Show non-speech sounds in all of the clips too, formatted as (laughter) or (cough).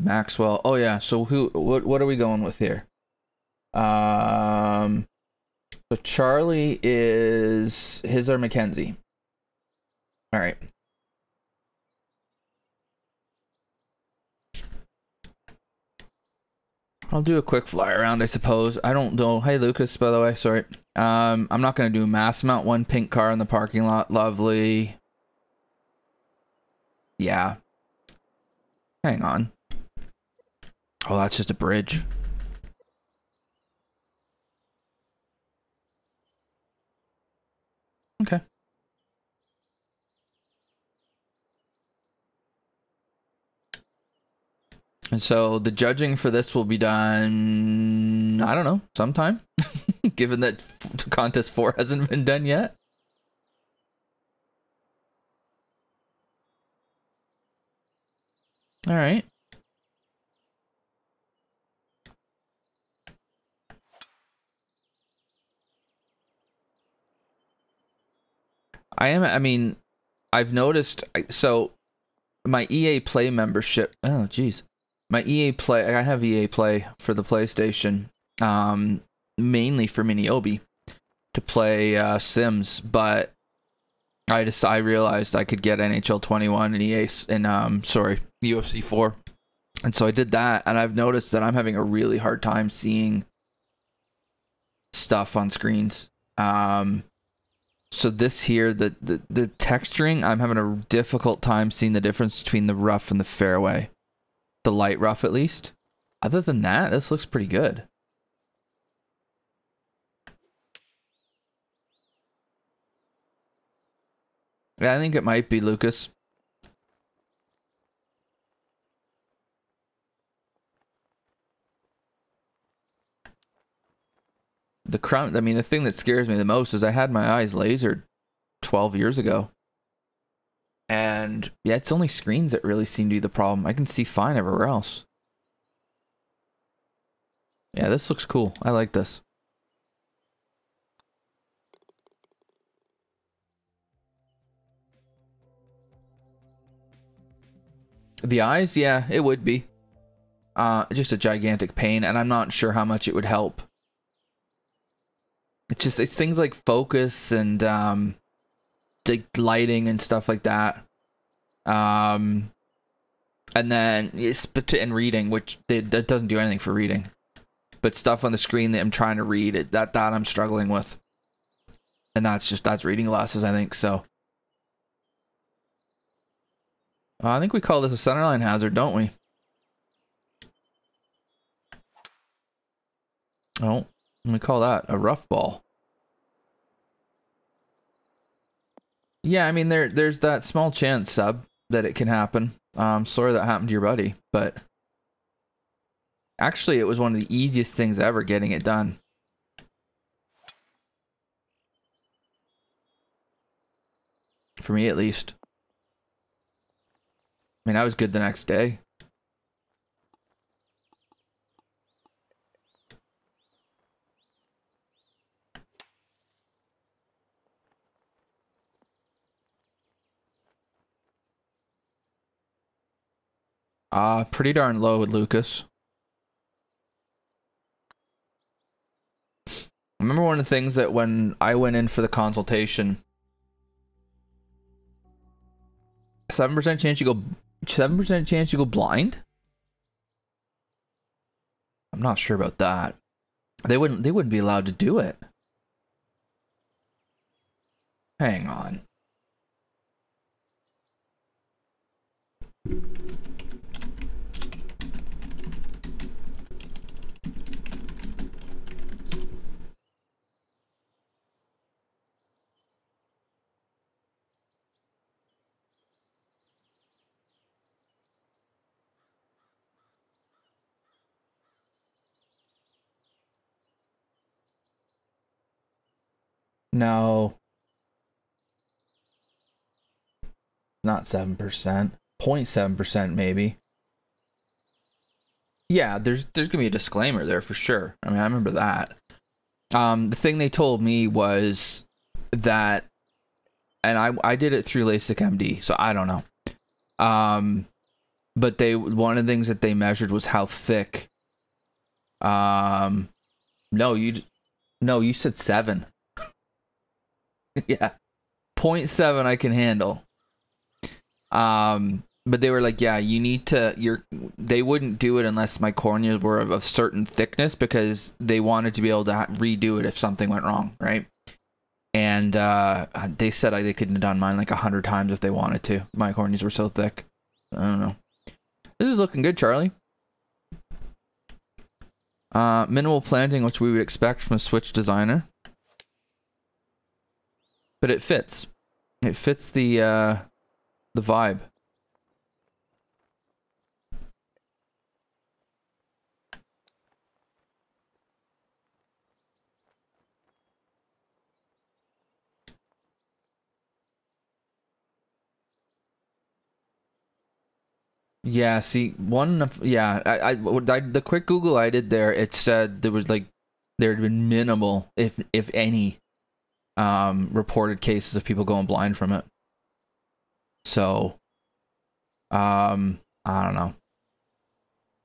Maxwell. Oh yeah. So who? What? What are we going with here? Um. So Charlie is his or Mackenzie. All right. I'll do a quick fly around, I suppose. I don't know. Hey, Lucas, by the way, sorry. Um, I'm not going to do mass amount. One pink car in the parking lot. Lovely. Yeah. Hang on. Oh, that's just a bridge. Okay. And so the judging for this will be done, I don't know, sometime, (laughs) given that contest four (laughs) hasn't been done yet. All right. I am, I mean, I've noticed, so my EA Play membership, oh, geez my EA Play, I have EA Play for the PlayStation, um, mainly for MiniObi to play uh, Sims, but I just I realized I could get NHL 21 and EA and um sorry UFC 4, and so I did that, and I've noticed that I'm having a really hard time seeing stuff on screens. Um, so this here, the, the the texturing, I'm having a difficult time seeing the difference between the rough and the fairway the light rough at least. Other than that, this looks pretty good. Yeah, I think it might be Lucas. The crown, I mean, the thing that scares me the most is I had my eyes lasered 12 years ago. And yeah, it's only screens that really seem to be the problem. I can see fine everywhere else. Yeah, this looks cool. I like this. The eyes, yeah, it would be. Uh, just a gigantic pain, and I'm not sure how much it would help. It's just, it's things like focus and, um, like lighting and stuff like that. Um, and then it's and reading, which that doesn't do anything for reading, but stuff on the screen that I'm trying to read, it, that that I'm struggling with, and that's just that's reading glasses, I think. So, uh, I think we call this a centerline hazard, don't we? Oh, we call that a rough ball. Yeah, I mean there there's that small chance sub that it can happen. Um sorry that happened to your buddy, but actually it was one of the easiest things ever getting it done. For me at least. I mean, I was good the next day. Uh, pretty darn low with Lucas. Remember one of the things that when I went in for the consultation, 7% chance you go 7% chance you go blind? I'm not sure about that. They wouldn't they wouldn't be allowed to do it. Hang on. No. Not 7%. 0.7% maybe. Yeah, there's there's going to be a disclaimer there for sure. I mean, I remember that. Um the thing they told me was that and I I did it through LASIK MD, so I don't know. Um but they one of the things that they measured was how thick. Um, no, you, no, you said seven. (laughs) yeah, 0.7 I can handle. Um, but they were like, yeah, you need to. You're. They wouldn't do it unless my corneas were of a certain thickness because they wanted to be able to redo it if something went wrong, right? And uh, they said I, they couldn't have done mine like a hundred times if they wanted to. My corneas were so thick. I don't know. This is looking good, Charlie. Uh, minimal planting, which we would expect from a Switch designer. But it fits. It fits the uh, the vibe. Yeah, see, one of yeah, I, I, I the quick Google I did there, it said there was like there had been minimal, if if any, um, reported cases of people going blind from it. So, um, I don't know.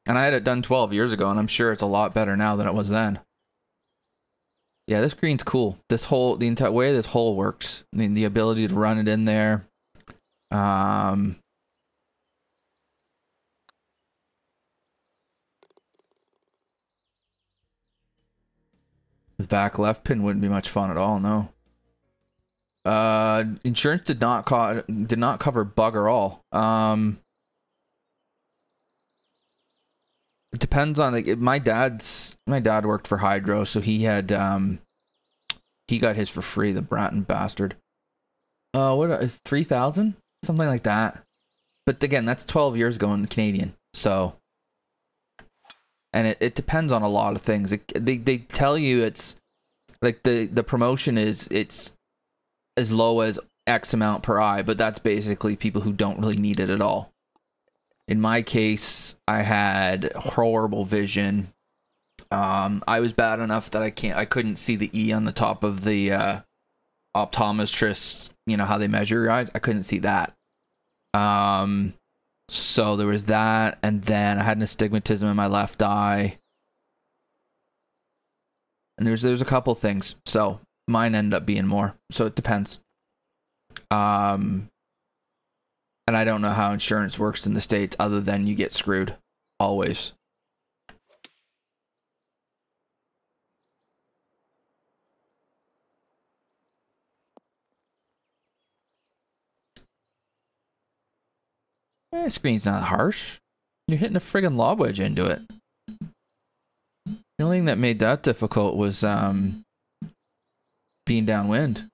And I had it done 12 years ago, and I'm sure it's a lot better now than it was then. Yeah, this green's cool. This whole the entire way this hole works. I mean, the ability to run it in there. Um, The back left pin wouldn't be much fun at all, no. Uh, insurance did not co- did not cover bugger all. Um, it depends on like my dad's my dad worked for Hydro, so he had um he got his for free. The Bratton bastard. Uh, what uh, three thousand something like that. But again, that's twelve years ago in Canadian, so and it, it depends on a lot of things. It, they they tell you it's like the the promotion is it's as low as X amount per eye, but that's basically people who don't really need it at all. In my case, I had horrible vision. Um, I was bad enough that I can't I couldn't see the E on the top of the uh, optometrist. You know how they measure your eyes. I couldn't see that. Um, so there was that, and then I had an astigmatism in my left eye. And there's there's a couple things. So mine end up being more. So it depends. Um and I don't know how insurance works in the States other than you get screwed. Always. Eh, screen's not harsh. You're hitting a friggin' lob wedge into it. The only thing that made that difficult was um, being downwind.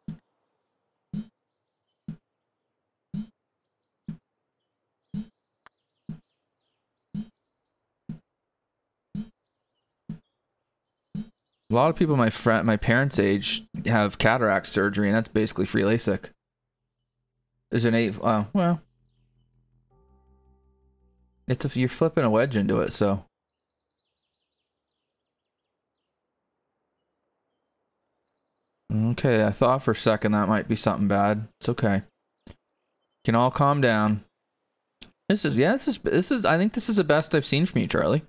A lot of people my friend, my parents' age, have cataract surgery, and that's basically free LASIK. There's an eight. Uh, well, it's if you're flipping a wedge into it, so. Okay, I thought for a second that might be something bad. It's okay. Can all calm down. This is yeah, this is this is I think this is the best I've seen from you, Charlie.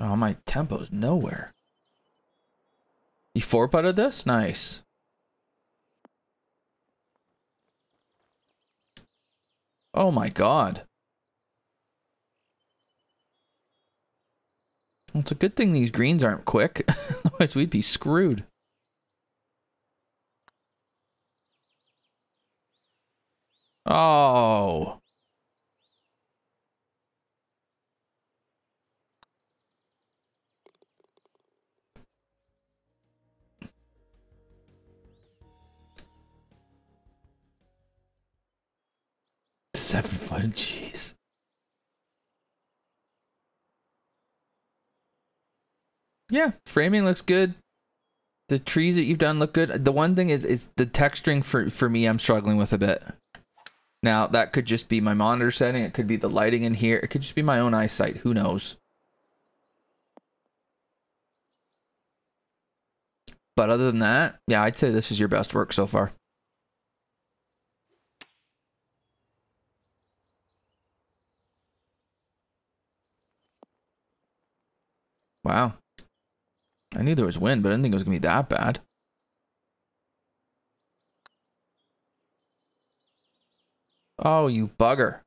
Oh, my tempo's nowhere. You four putted this? Nice. Oh my god. Well, it's a good thing these greens aren't quick. (laughs) Otherwise, we'd be screwed. Oh. Seven foot, jeez. Yeah, framing looks good. The trees that you've done look good. The one thing is is the texturing for for me I'm struggling with a bit. Now, that could just be my monitor setting, it could be the lighting in here, it could just be my own eyesight, who knows. But other than that, yeah, I'd say this is your best work so far. Wow. I knew there was wind, but I didn't think it was going to be that bad. Oh, you bugger.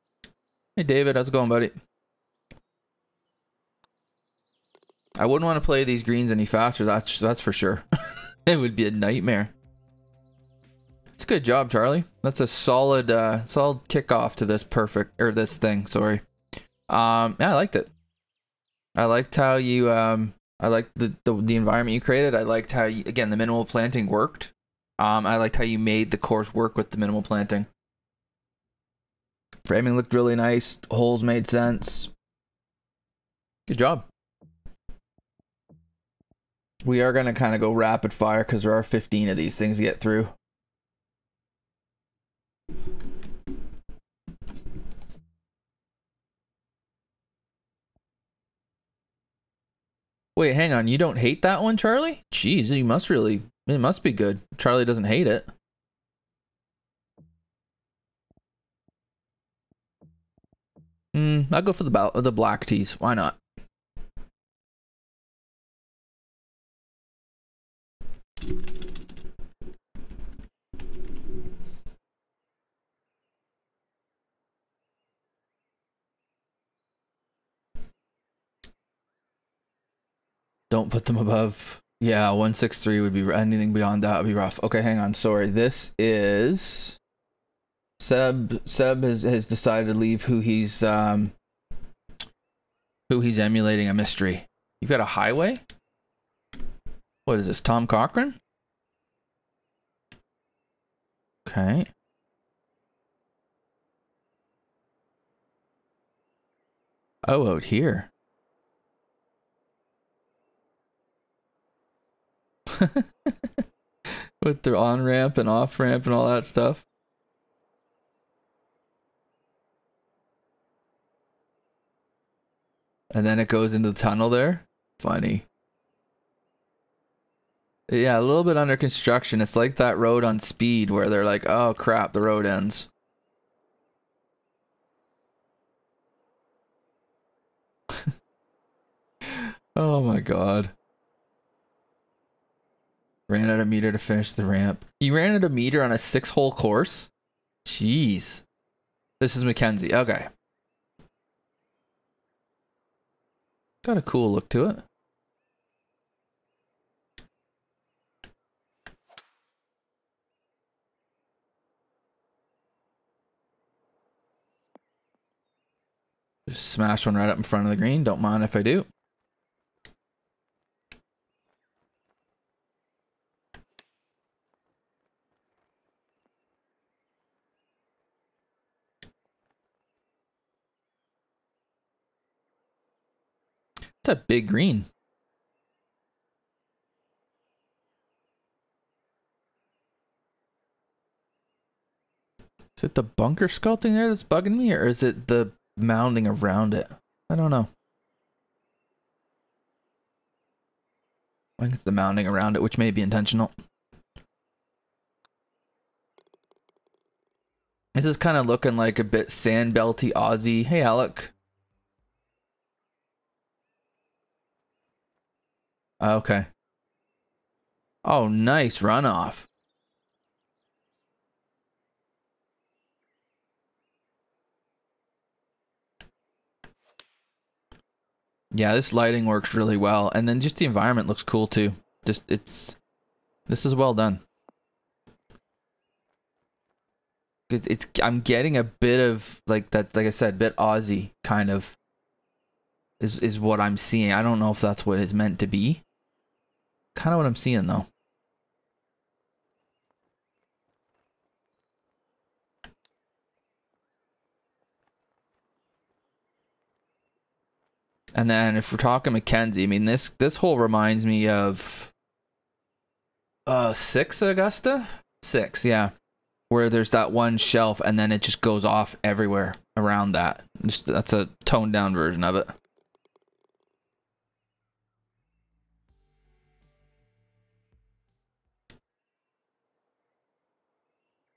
Hey, David, how's it going, buddy? I wouldn't want to play these greens any faster, that's that's for sure. (laughs) it would be a nightmare. It's a good job, Charlie. That's a solid uh solid kickoff to this perfect or this thing, sorry. Um yeah, I liked it. I liked how you um I liked the, the the environment you created. I liked how you again the minimal planting worked. Um I liked how you made the course work with the minimal planting. Framing looked really nice. Holes made sense. Good job. We are going to kind of go rapid fire because there are 15 of these things to get through. Wait, hang on. You don't hate that one, Charlie? Jeez, you must really. It must be good. Charlie doesn't hate it. Hmm, I'll go for the the black tees. Why not? Don't put them above. Yeah, 163 would be anything beyond that would be rough. Okay, hang on. Sorry. This is Seb Seb has, has decided to leave who he's um who he's emulating a mystery. You've got a highway? What is this? Tom Cochran? Okay. Oh, out here. (laughs) With their on ramp and off ramp and all that stuff. And then it goes into the tunnel there. Funny. Yeah, a little bit under construction. It's like that road on speed where they're like, oh crap, the road ends. (laughs) oh my god. Ran out of meter to finish the ramp. You ran out of meter on a six hole course? Jeez. This is Mackenzie. Okay. Got a cool look to it. Just smash one right up in front of the green. Don't mind if I do. It's a big green. Is it the bunker sculpting there that's bugging me, or is it the mounding around it? I don't know. I think it's the mounding around it, which may be intentional. This is kind of looking like a bit sandbelty Aussie. Hey, Alec. Oh, okay. Oh, nice runoff. Yeah, this lighting works really well. And then just the environment looks cool too. Just, it's, this is well done. It's, it's, I'm getting a bit of, like that, like I said, bit Aussie kind of is, is what I'm seeing. I don't know if that's what it's meant to be. Kind of what I'm seeing though. And then if we're talking Mackenzie, I mean this this hole reminds me of uh six Augusta? Six, yeah. Where there's that one shelf and then it just goes off everywhere around that. Just, that's a toned down version of it.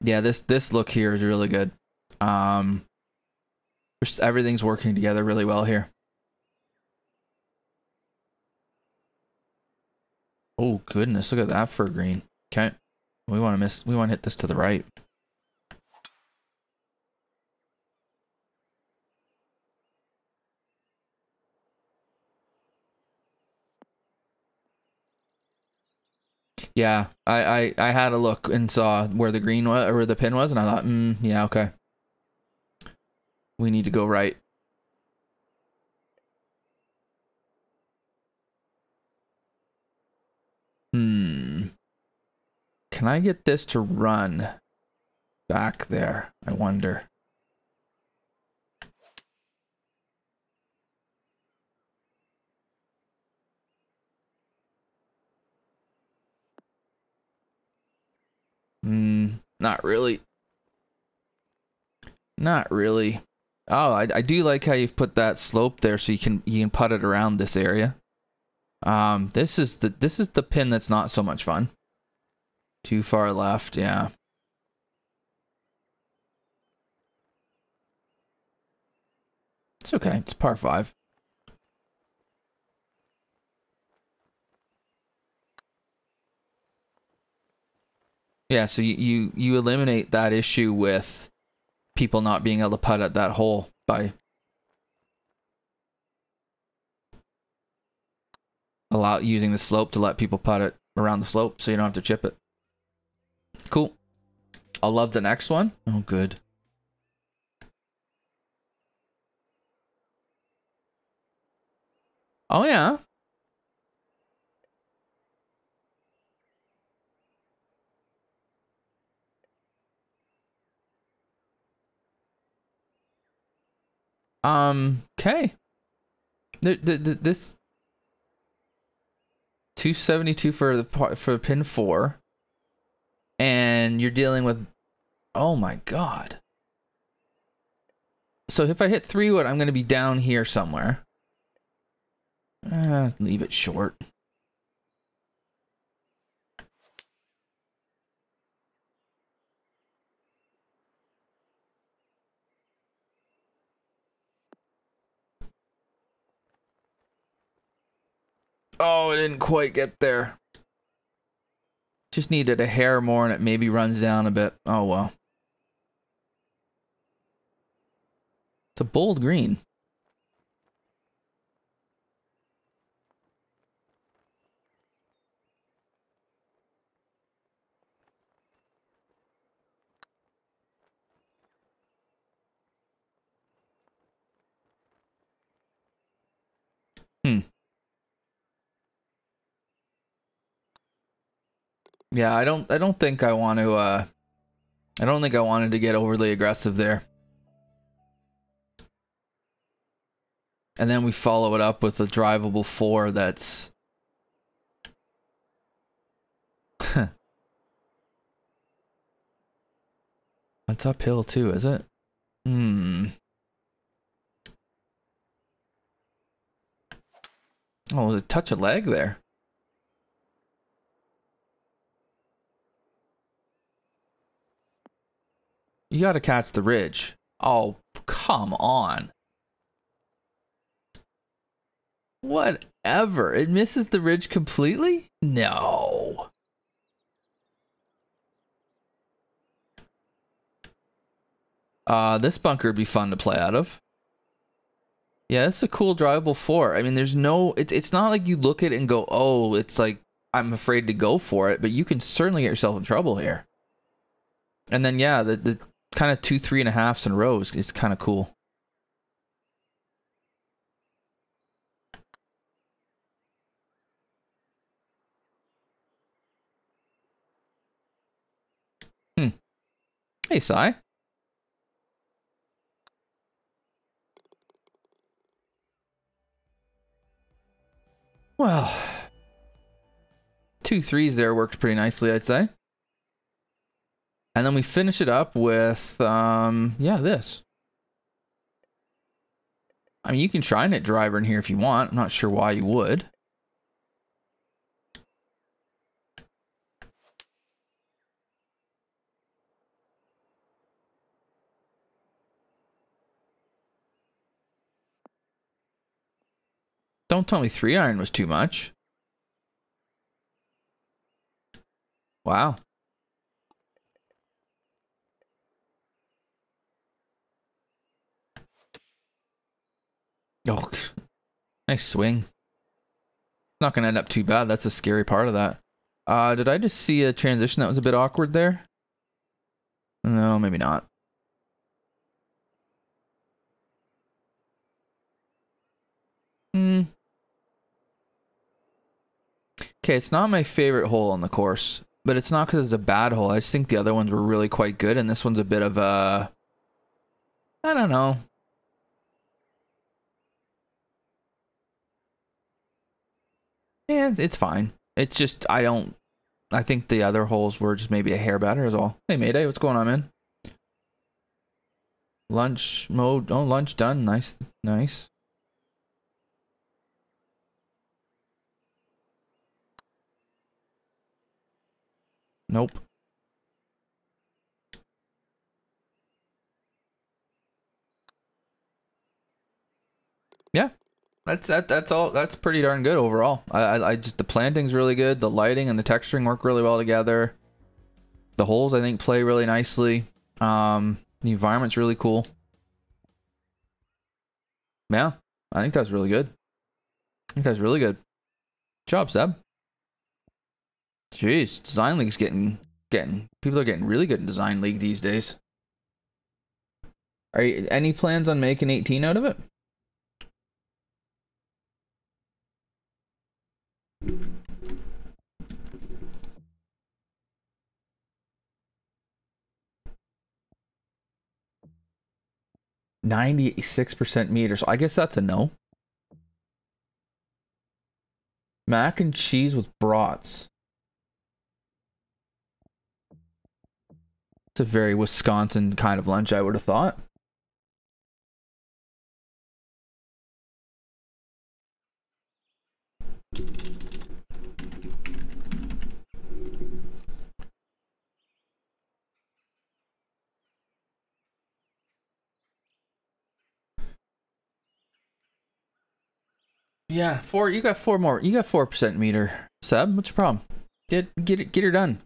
yeah, this this look here is really good. Um, just everything's working together really well here. Oh goodness, look at that for green. Okay. We want to miss we want to hit this to the right. Yeah, I, I, I had a look and saw where the green was, or the pin was, and I thought, mm, yeah, okay. We need to go right. Hmm. Can I get this to run back there? I wonder. Hmm, not really. Not really. Oh, I, I do like how you've put that slope there so you can you can put it around this area. Um, this is the this is the pin that's not so much fun. Too far left, yeah. It's okay. It's par five. Yeah, so you, you you eliminate that issue with people not being able to putt at that hole by allow using the slope to let people putt it around the slope so you don't have to chip it. Cool. I'll love the next one. Oh, good. Oh, yeah. Um, okay. The, the, the, this 272 for the for pin 4 and you're dealing with oh my god. So if I hit 3 wood, I'm going to be down here somewhere. Uh, leave it short. Oh, it didn't quite get there. Just needed a hair more and it maybe runs down a bit. Oh, well. It's a bold green. Hmm. Yeah, I don't I don't think I want to uh I don't think I wanted to get overly aggressive there. And then we follow it up with a drivable four that's (laughs) That's uphill too, is it? Hmm. Oh, was a touch of leg there. You gotta catch the ridge. Oh, come on. Whatever. It misses the ridge completely? No. Uh, this bunker would be fun to play out of. Yeah, it's a cool drivable four. I mean, there's no, it's it's not like you look at it and go, oh, it's like I'm afraid to go for it, but you can certainly get yourself in trouble here. And then yeah, the the kind of two three and a halfs in rows is kind of cool. Hmm. Hey, Sai. Well, two threes there worked pretty nicely, I'd say. And then we finish it up with, um, yeah, this. I mean, you can try net driver in here if you want. I'm not sure why you would. Don't tell me three iron was too much. Wow. Oh, nice swing. Not going to end up too bad. That's a scary part of that. Uh, did I just see a transition that was a bit awkward there? No, maybe not. Hmm. Okay, it's not my favorite hole on the course, but it's not because it's a bad hole. I just think the other ones were really quite good, and this one's a bit of a. I don't know. Yeah, it's fine. It's just I don't. I think the other holes were just maybe a hair better is all. Hey Mayday, what's going on, man? Lunch mode. Oh, lunch done. Nice, nice. Nope. Yeah, that's that. That's all. That's pretty darn good overall. I, I, I just the planting's really good. The lighting and the texturing work really well together. The holes I think play really nicely. Um, the environment's really cool. Yeah, I think that's really good. I think that's really good. Job, Seb. Jeez, Design League's getting getting people are getting really good in Design League these days. Are you, any plans on making 18 out of it? Ninety-six percent meters. I guess that's a no. Mac and cheese with brats. It's a very Wisconsin kind of lunch, I would have thought. Yeah, four. You got four more. You got four percent meter. Seb, what's your problem? Get get it. Get her done.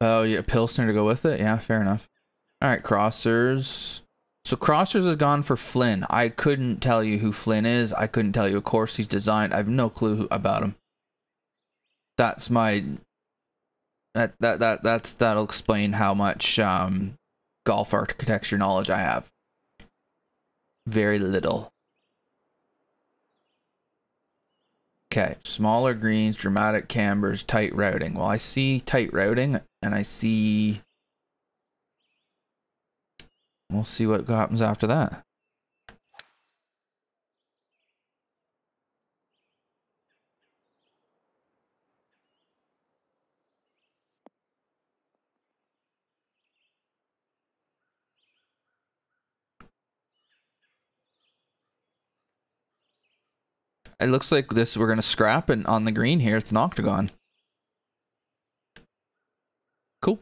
Oh, yeah, Pilsner to go with it. Yeah, fair enough. All right, Crossers. So Crossers has gone for Flynn. I couldn't tell you who Flynn is. I couldn't tell you of course he's designed. I have no clue who, about him. That's my. That that that that's that'll explain how much um, golf architecture knowledge I have. Very little. Okay, smaller greens, dramatic cambers, tight routing. Well, I see tight routing, and I see... We'll see what happens after that. It looks like this we're gonna scrap and on the green here. It's an octagon. Cool.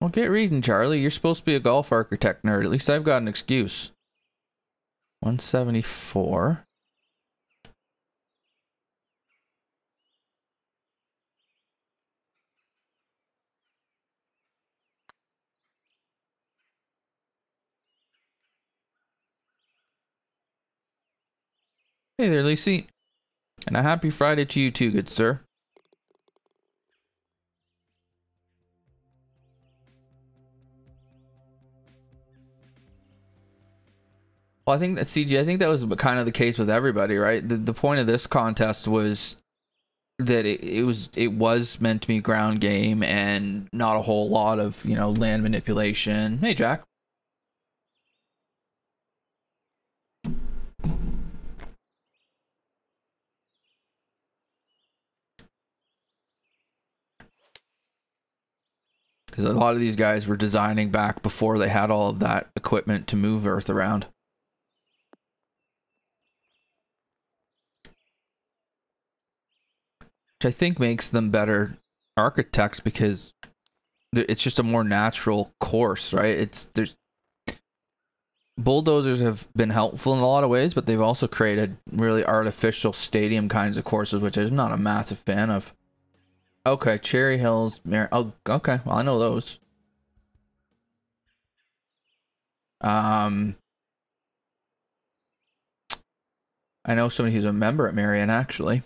Well, get reading, Charlie. You're supposed to be a golf architect nerd. At least I've got an excuse. 174. Hey there, Lacey. And a happy Friday to you too, good sir. Well, I think that CG. I think that was kind of the case with everybody, right? The the point of this contest was that it, it was it was meant to be ground game and not a whole lot of you know land manipulation. Hey, Jack. Because a lot of these guys were designing back before they had all of that equipment to move Earth around. Which I think makes them better architects because it's just a more natural course, right? It's there's bulldozers have been helpful in a lot of ways, but they've also created really artificial stadium kinds of courses, which I'm not a massive fan of. Okay, Cherry Hills, Mar- oh, okay, well I know those. Um, I know somebody who's a member at Merion actually.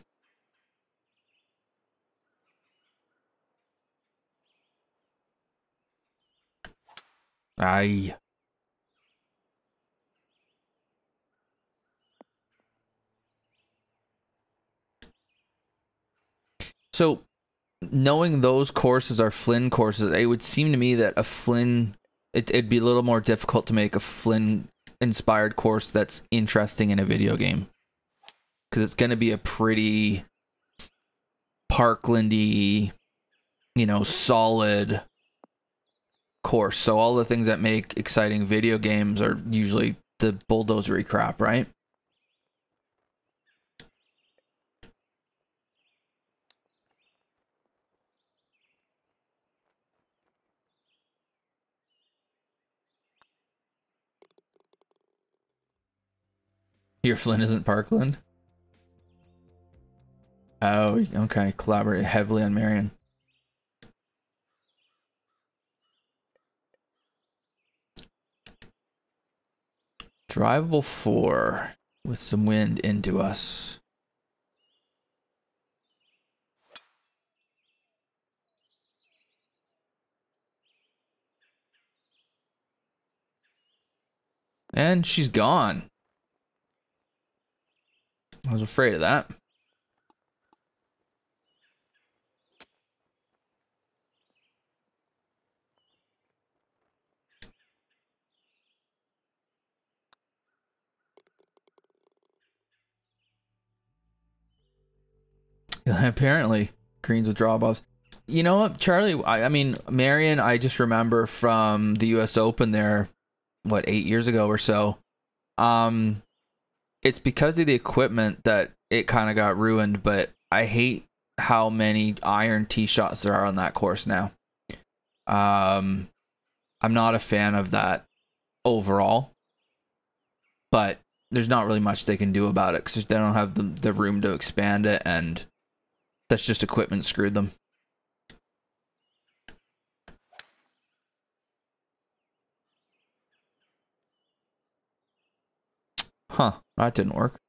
Aye. So, knowing those courses are Flynn courses, it would seem to me that a Flynn, it, it'd be a little more difficult to make a Flynn inspired course that's interesting in a video game. Because it's going to be a pretty Parklandy, you know, solid course. So all the things that make exciting video games are usually the bulldozery crap, right? Your Flynn isn't Parkland? Oh, okay. Collaborate heavily on Merion. Drivable 4 with some wind into us. And she's gone. I was afraid of that. (laughs) Apparently, greens with draw buffs. You know what, Charlie? I, I mean, Merion. I just remember from the U.S. Open there, what eight years ago or so. Um, it's because of the equipment that it kind of got ruined. But I hate how many iron tee shots there are on that course now. Um, I'm not a fan of that overall, but there's not really much they can do about it because they don't have the the room to expand it, and that's just equipment screwed them. Huh, that didn't work.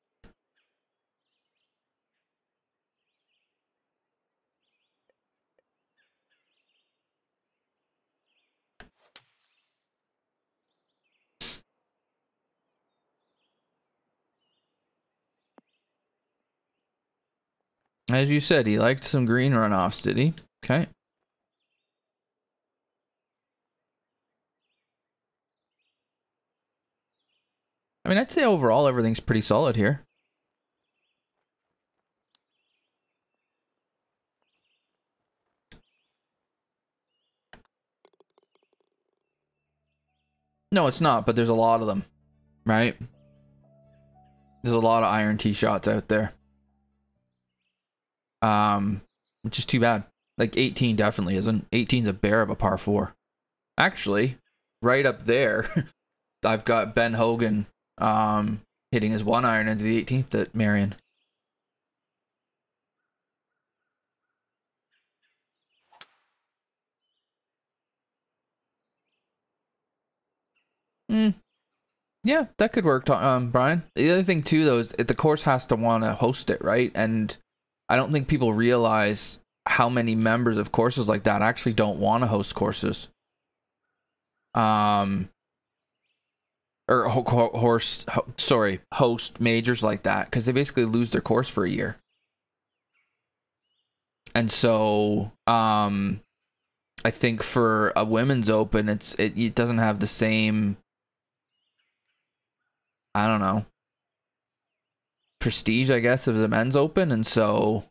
As you said, he liked some green runoffs, did he? Okay. I mean, I'd say overall everything's pretty solid here. No, it's not, but there's a lot of them, right? There's a lot of iron tee shots out there. Um, which is too bad. Like 18 definitely isn't. 18's a bear of a par four. Actually, right up there, (laughs) I've got Ben Hogan um, hitting his one iron into the 18th at Merion. Mm. Yeah, that could work, um, Brian. The other thing too, though, is the course has to want to host it, right? And I don't think people realize how many members of courses like that actually don't want to host courses. Um, or horse, sorry, host majors like that because they basically lose their course for a year. And so, um, I think for a women's open, it's it, it doesn't have the same. I don't know prestige, I guess, of the men's open, and so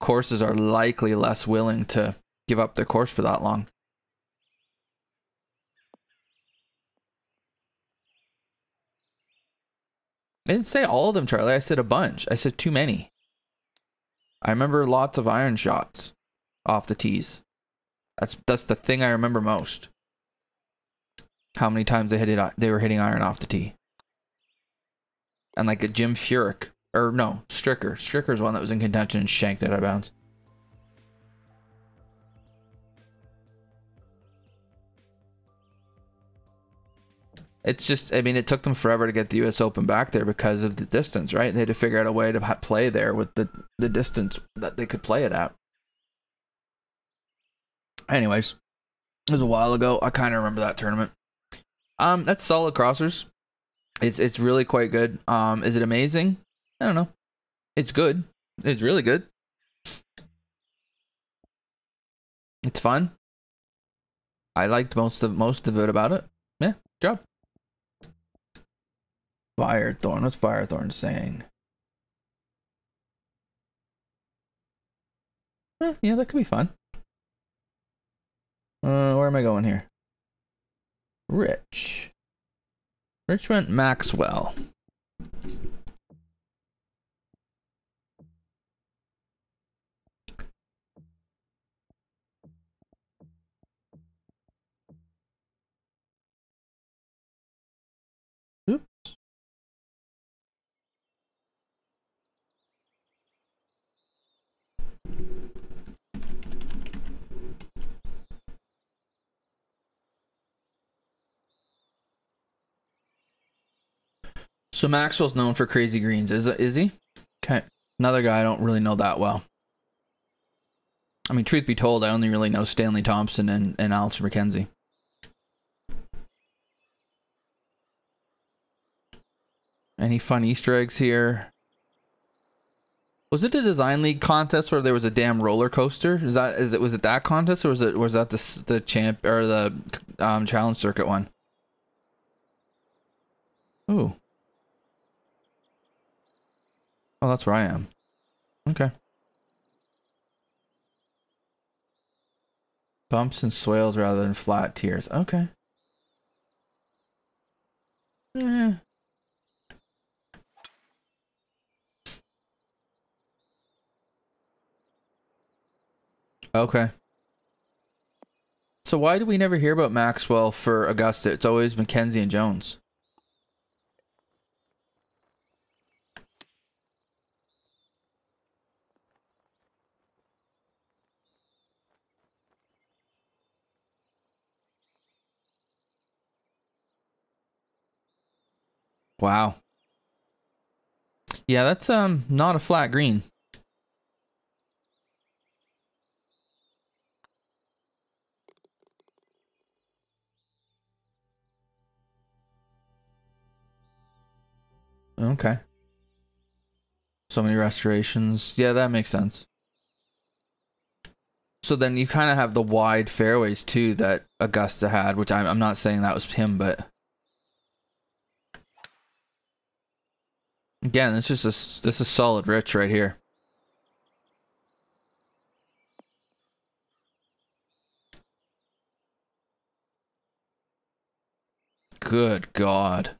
courses are likely less willing to give up their course for that long. I didn't say all of them, Charlie. I said a bunch. I said too many. I remember lots of iron shots off the tees. That's that's the thing I remember most. How many times they hit it, they were hitting iron off the tee. And like a Jim Furyk, or no, Stricker. Stricker's one that was in contention and shanked it out of bounds. It's just, I mean, it took them forever to get the U.S. Open back there because of the distance, right? They had to figure out a way to play there with the the distance that they could play it at. Anyways, it was a while ago. I kind of remember that tournament. Um, that's solid crossers. It's it's really quite good. Um, is it amazing? I don't know. It's good. It's really good. It's fun. I liked most of most of it about it. Yeah, job. Firethorn. What's Firethorn saying? Eh, yeah, that could be fun. Uh, where am I going here? Rich. Rich went Maxwell. So Maxwell's known for crazy greens, is is he? Okay. Another guy I don't really know that well. I mean, truth be told, I only really know Stanley Thompson and, and Alister MacKenzie. Any fun Easter eggs here? Was it a design league contest where there was a damn roller coaster? Is that is it was it that contest or was it was that the the champ or the um, challenge circuit one? Ooh. Oh, that's where I am. Okay. Bumps and swales rather than flat tiers. Okay. Eh. Okay. So why do we never hear about Maxwell for Augusta? It's always Mackenzie and Jones. Wow. Yeah, that's um not a flat green. Okay. So many restorations. Yeah, that makes sense. So then you kind of have the wide fairways too that Augusta had, which I'm, I'm not saying that was him, but Again, this is a, this is solid rich right here. Good God.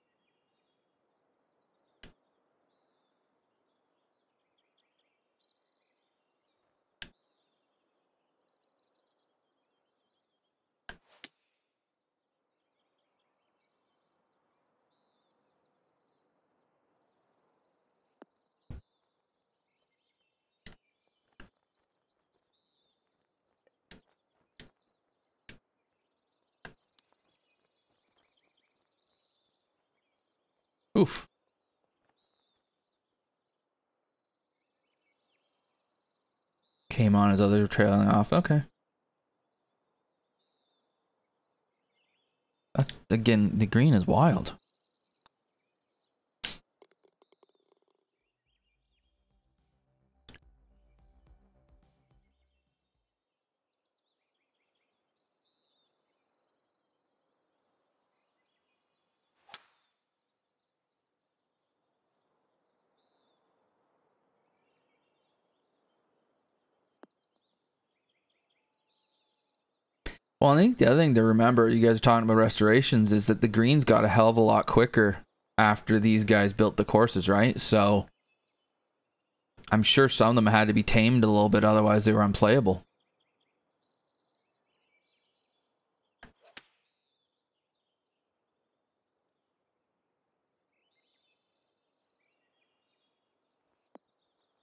Oof. Came on as others were trailing off. Okay. That's again the green is wild. Well, I think the other thing to remember, you guys are talking about restorations, is that the greens got a hell of a lot quicker after these guys built the courses, right? So I'm sure some of them had to be tamed a little bit, otherwise they were unplayable.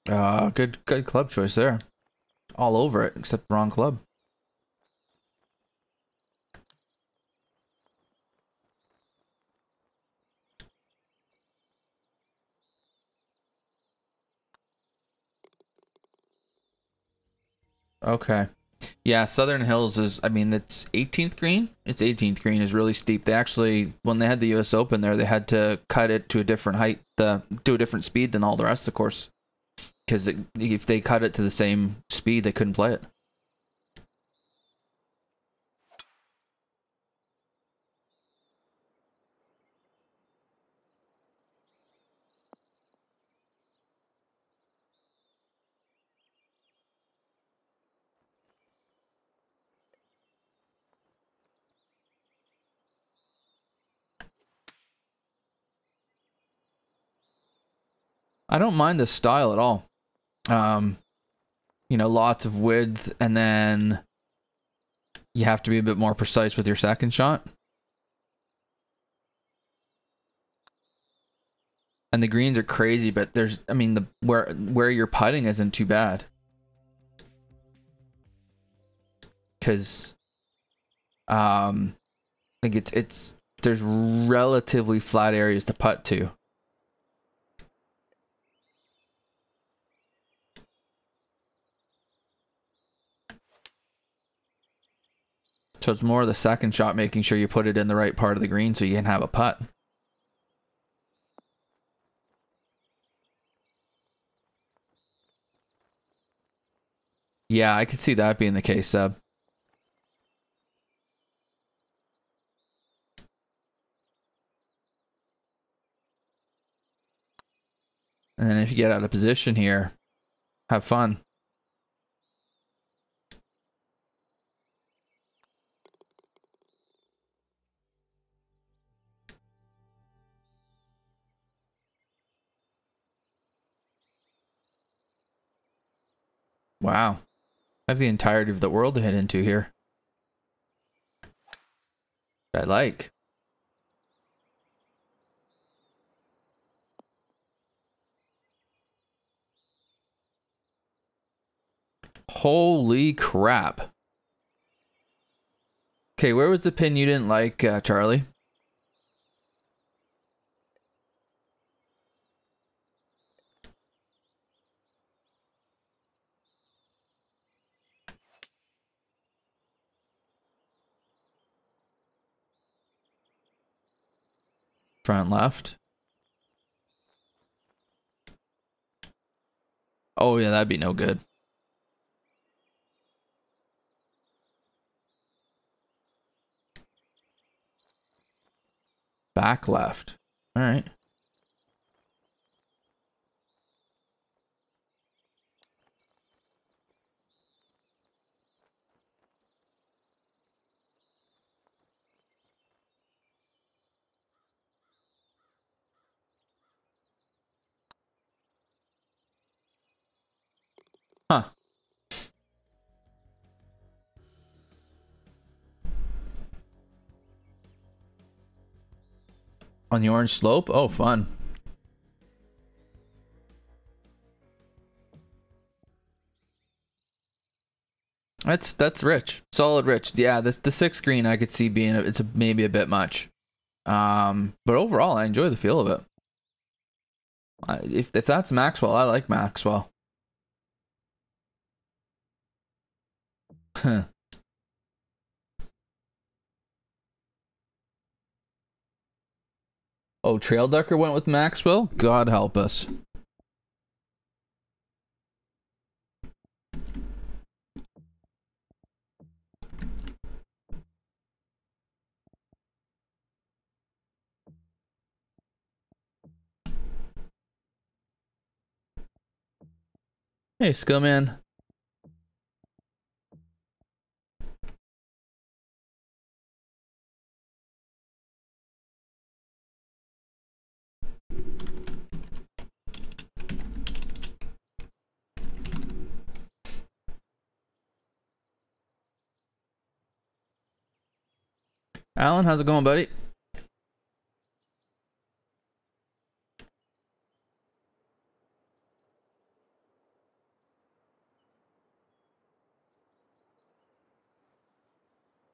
Uh, good, good club choice there. All over it, except wrong club. Okay. Yeah, Southern Hills is, I mean, it's 18th green. It's 18th green is really steep. They actually, when they had the US Open there, they had to cut it to a different height, the, to a different speed than all the rest of the course. Because if they cut it to the same speed, they couldn't play it. I don't mind the style at all. Um, you know, lots of width, and then you have to be a bit more precise with your second shot. And the greens are crazy, but there's, I mean, the where where you're putting isn't too bad. Because, um, I think it's it's there's relatively flat areas to putt to. So it's more the second shot, making sure you put it in the right part of the green so you can have a putt. Yeah, I could see that being the case, Seb. And then if you get out of position here, have fun. Wow. I have the entirety of the world to head into here. I like. Holy crap. Okay, where was the pin you didn't like, uh, Charlie? Front left. Oh yeah, that'd be no good. Back left. All right. On the orange slope? Oh, fun. That's that's rich, solid rich. Yeah, this the sixth green I could see being a, it's a, maybe a bit much, um, but overall I enjoy the feel of it. I, if if that's Maxwell, I like Maxwell. Huh. Oh, Trailducker went with Maxwell? God help us. Hey, Skillman. Alan, how's it going, buddy?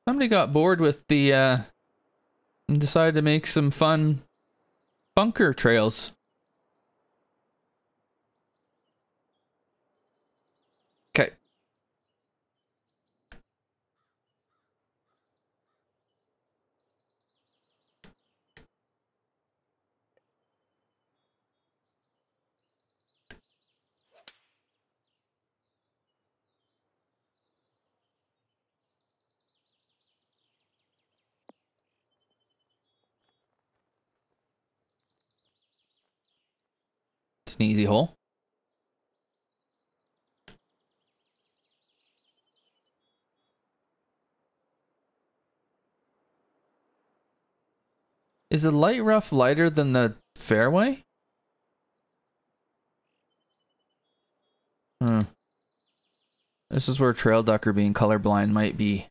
Somebody got bored with the, uh, and decided to make some fun bunker trails. Okay. It's an easy hole. Is the light rough lighter than the fairway? Hmm. This is where Trailducker being colorblind might be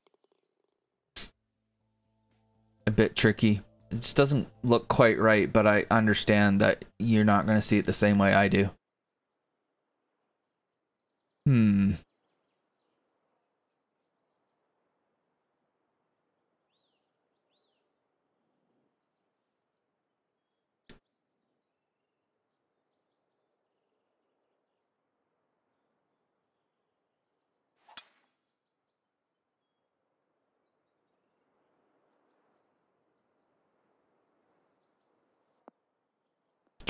a bit tricky. It just doesn't look quite right, but I understand that you're not going to see it the same way I do. Hmm.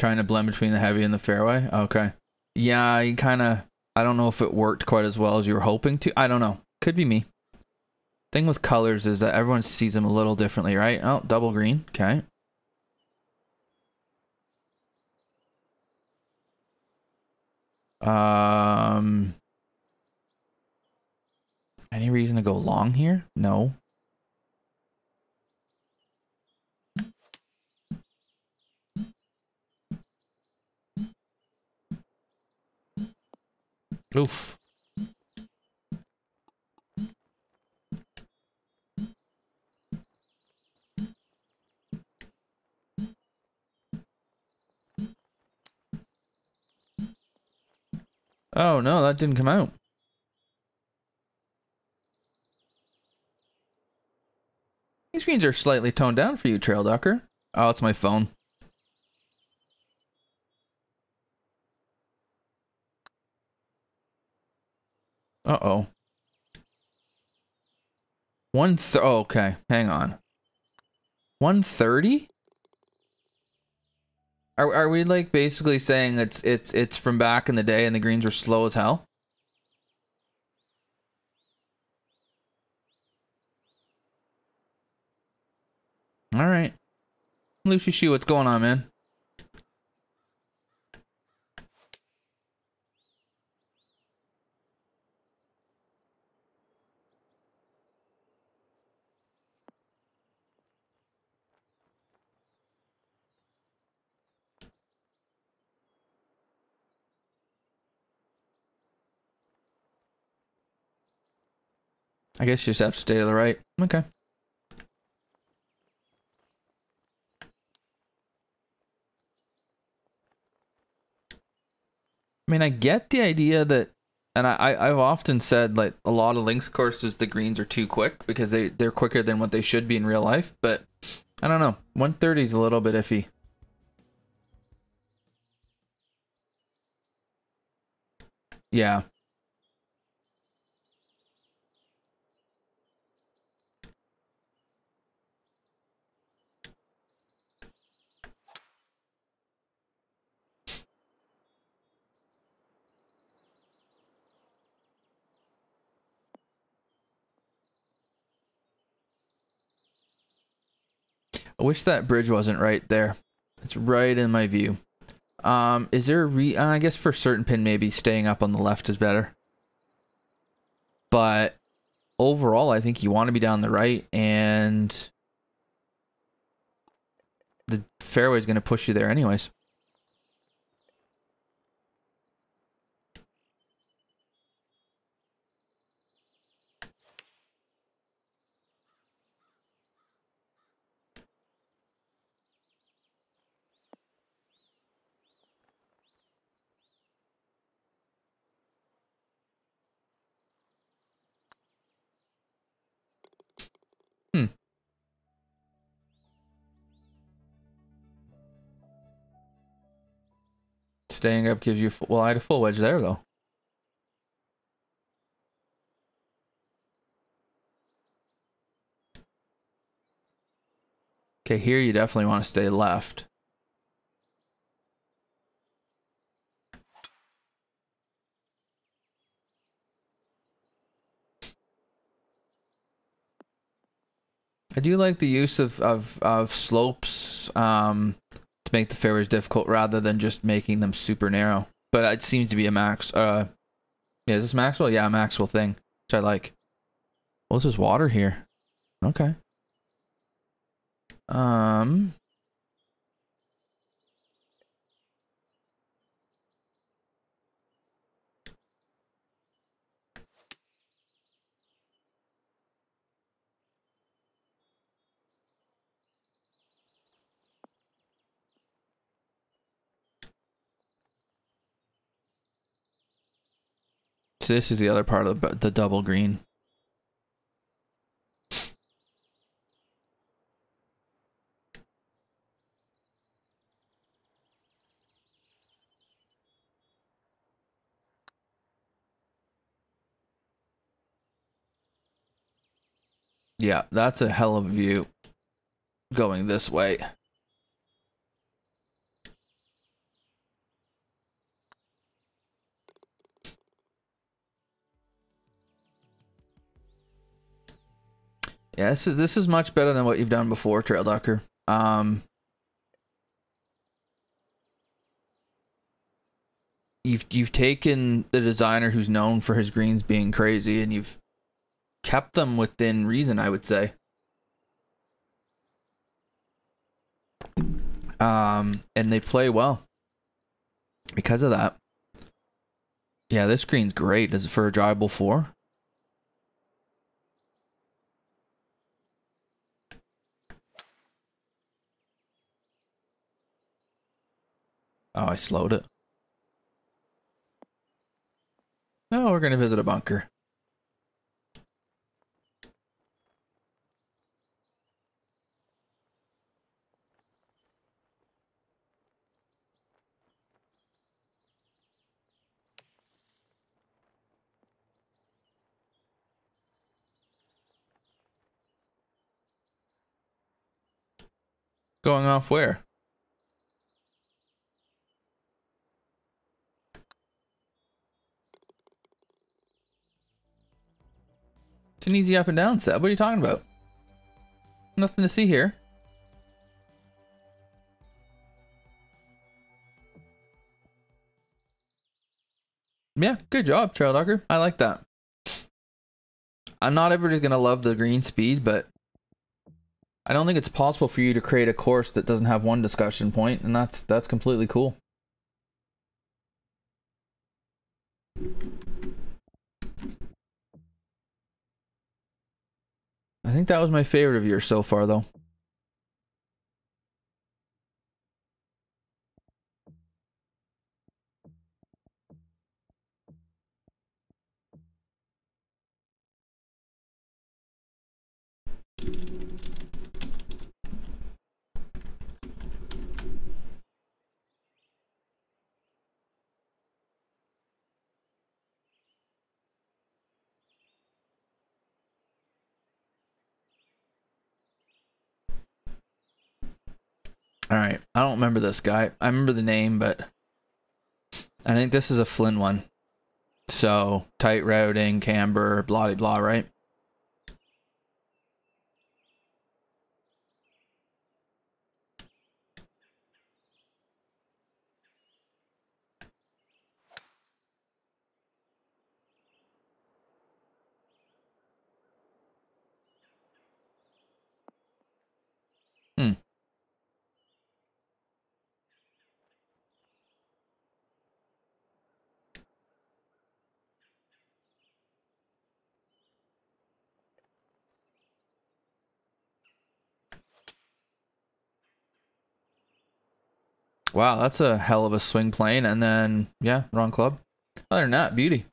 Trying to blend between the heavy and the fairway? Okay. Yeah, you kind of... I don't know if it worked quite as well as you were hoping to. I don't know. Could be me. Thing with colors is that everyone sees them a little differently, right? Oh, double green. Okay. Um... Any reason to go long here? No. Oof. Oh no, that didn't come out. These screens are slightly toned down for you, Trailducker. Oh, it's my phone. Uh-oh. One th oh, okay, hang on. 130? Are are we like basically saying it's it's it's from back in the day and the greens were slow as hell? All right. Lucy Shoe, what's going on, man? I guess you just have to stay to the right. Okay. I mean, I get the idea that, and I, I've often said like a lot of links courses, the greens are too quick because they, they're quicker than what they should be in real life. But I don't know. 130 is a little bit iffy. Yeah. I wish that bridge wasn't right there. It's right in my view. Um, is there a re- uh, I guess for certain pin maybe staying up on the left is better. But overall, I think you want to be down the right and the fairway is going to push you there anyways. Staying up gives you. Well, I had a full wedge there though. Okay, here you definitely want to stay left. I do like the use of, of, of slopes um, make the fairways difficult rather than just making them super narrow. But it seems to be a max. Uh, yeah, is this Maxwell? Yeah, Maxwell thing, which I like. Well, this is water here. Okay. Um. So this is the other part of the, the double green. Yeah, that's a hell of a view going this way. Yeah, this is this is much better than what you've done before, Trailducker. Um, you've you've taken the designer who's known for his greens being crazy, and you've kept them within reason, I would say. Um, and they play well because of that. Yeah, this green's great. Is it for a drivable four? Oh, I slowed it. Oh, we're going to visit a bunker. Going off where? It's an easy up and down set. What are you talking about? Nothing to see here. Yeah, good job, Trailducker. I like that. I'm not ever just gonna love the green speed, but I don't think it's possible for you to create a course that doesn't have one discussion point, and that's that's completely cool. I think that was my favorite of yours so far, though. All right. I don't remember this guy. I remember the name, but I think this is a Flynn one. So tight routing, camber, blah blah, blah, right? Wow, that's a hell of a swing plane. And then, yeah, wrong club. Other than that, beauty.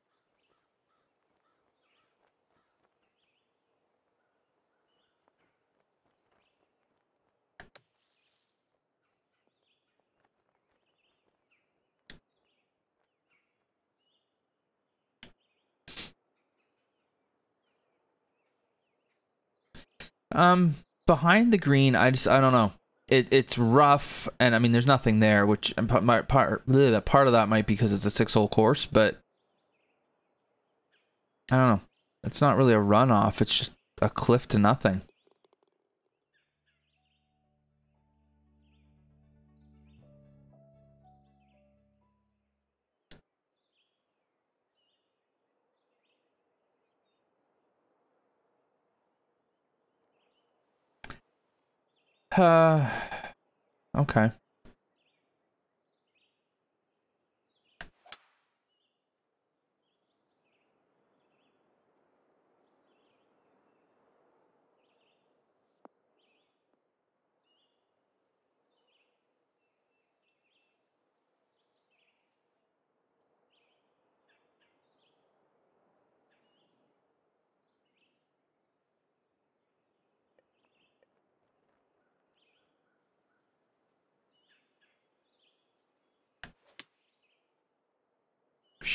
Um, behind the green, I just I don't know. It it's rough, and I mean, there's nothing there, which part part of that might be because it's a six hole course, but I don't know. It's not really a runoff. It's just a cliff to nothing. Uh, okay.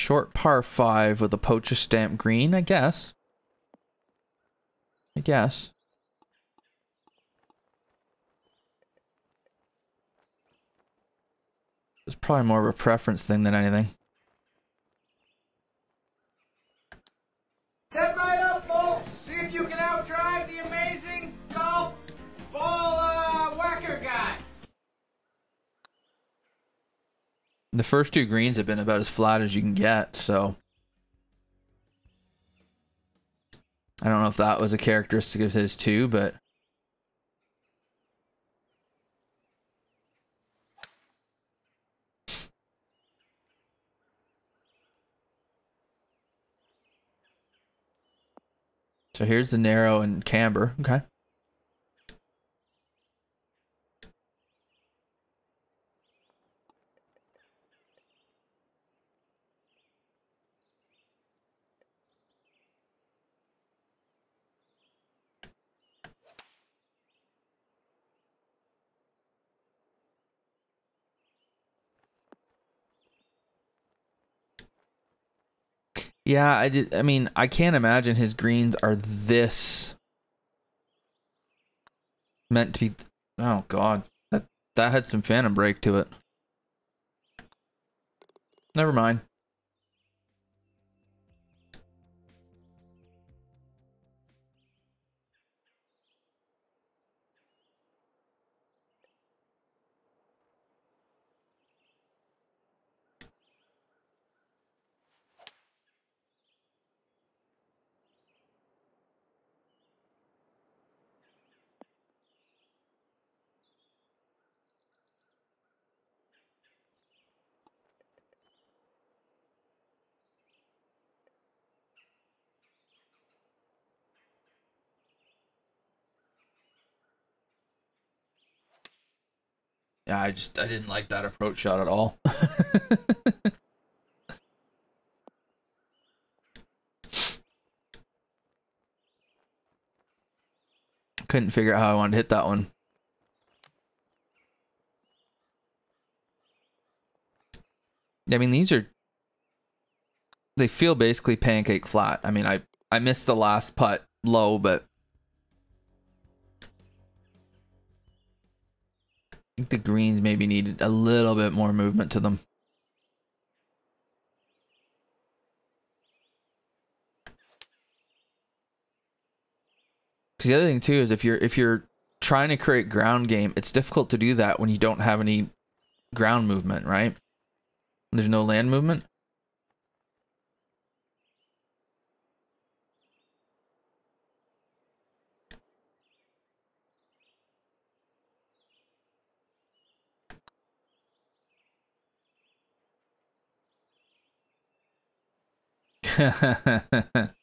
Short par five with a postage stamp green, I guess. I guess. It's probably more of a preference thing than anything. The first two greens have been about as flat as you can get, so. I don't know if that was a characteristic of his too, but. So here's the narrow and camber. Okay. Yeah, I did. I mean, I can't imagine his greens are this meant to be. Oh God, that that had some phantom break to it. Never mind. Yeah, I just I didn't like that approach shot at all. (laughs) Couldn't figure out how I wanted to hit that one. I mean, these are they feel basically pancake flat. I mean, I I missed the last putt low, but I think the greens maybe needed a little bit more movement to them. Because the other thing too is if you're if you're trying to create ground game, it's difficult to do that when you don't have any ground movement, right? There's no land movement. (laughs)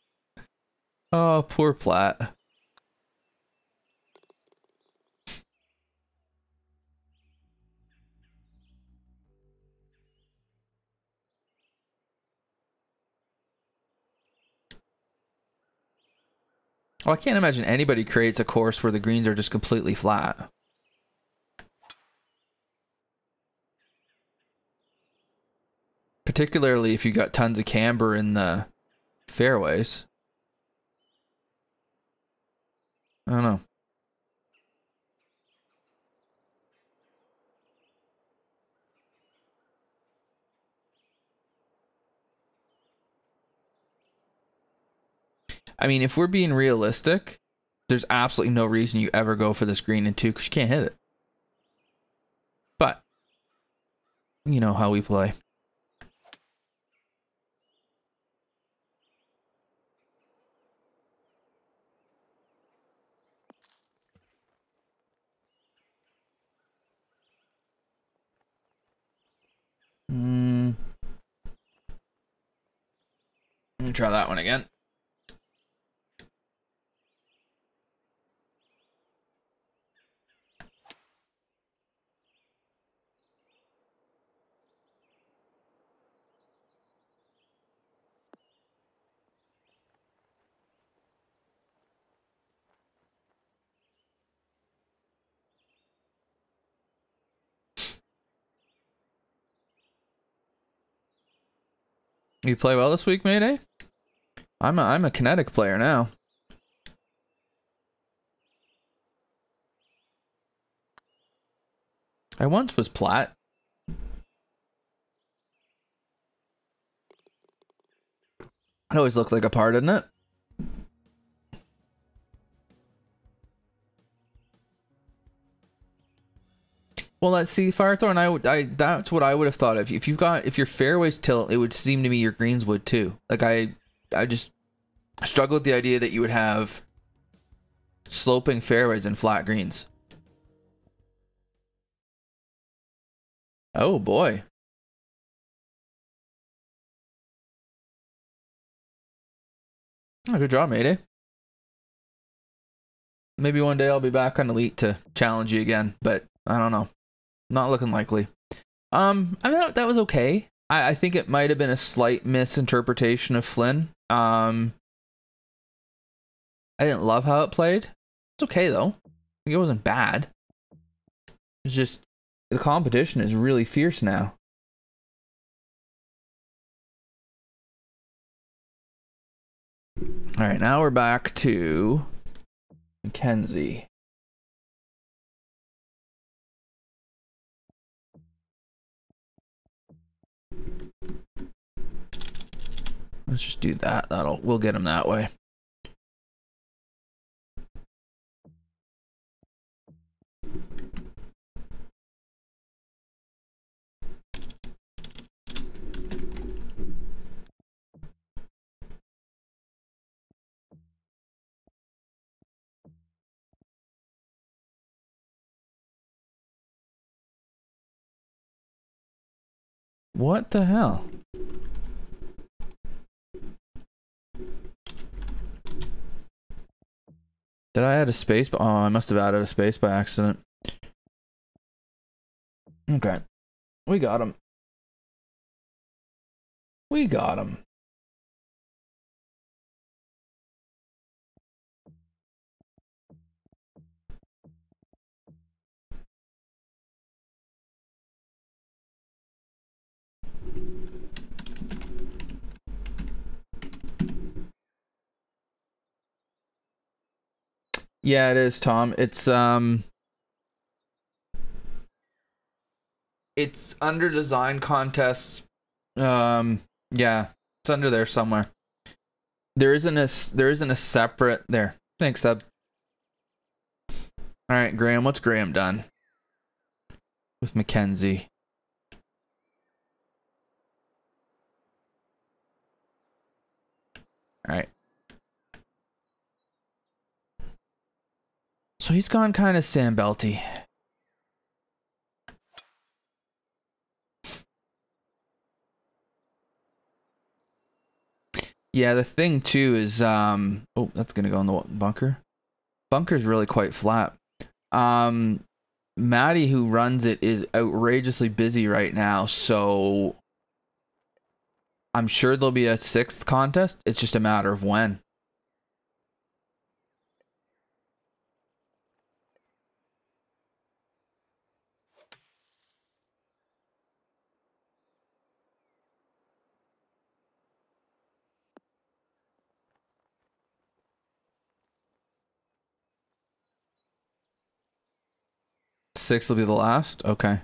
oh, poor Platt. Well, I can't imagine anybody creates a course where the greens are just completely flat. particularly if you got tons of camber in the fairways. I don't know. I mean, if we're being realistic, there's absolutely no reason you ever go for this green in two because you can't hit it. But, you know how we play. Try that one again. You play well this week, Mayday? I'm a, I'm a kinetic player now. I once was plat. It always looked like a part, didn't it? Well, let's see, Firethorn. I I that's what I would have thought of. If you've got, if your fairways tilt, it would seem to me your greens would too. Like I, I just struggle with the idea that you would have sloping fairways and flat greens. Oh boy. Oh, good job, Mayday. Maybe one day I'll be back on Elite to challenge you again, but I don't know. Not looking likely. Um, I mean that was okay. I, I think it might have been a slight misinterpretation of Flynn. Um, I didn't love how it played. It's okay though. it wasn't bad. It's just the competition is really fierce now. All right, now we're back to Mackenzie. Let's just do that. That'll we'll get him that way. What the hell? Did I add a space? Oh, I must have added a space by accident. Okay. We got him. We got him. Yeah, it is, Tom. It's um it's under design contests. Um yeah, it's under there somewhere. There isn't a there isn't a separate there. Thanks, Seb. All right, Graham, what's Graham done? With Mackenzie. All right. So he's gone kind of Sandbelt. Yeah, the thing too is um oh that's gonna go in the bunker. Bunker's really quite flat. Um Maddie who runs it is outrageously busy right now, so I'm sure there'll be a sixth contest. It's just a matter of when. Six will be the last? Okay.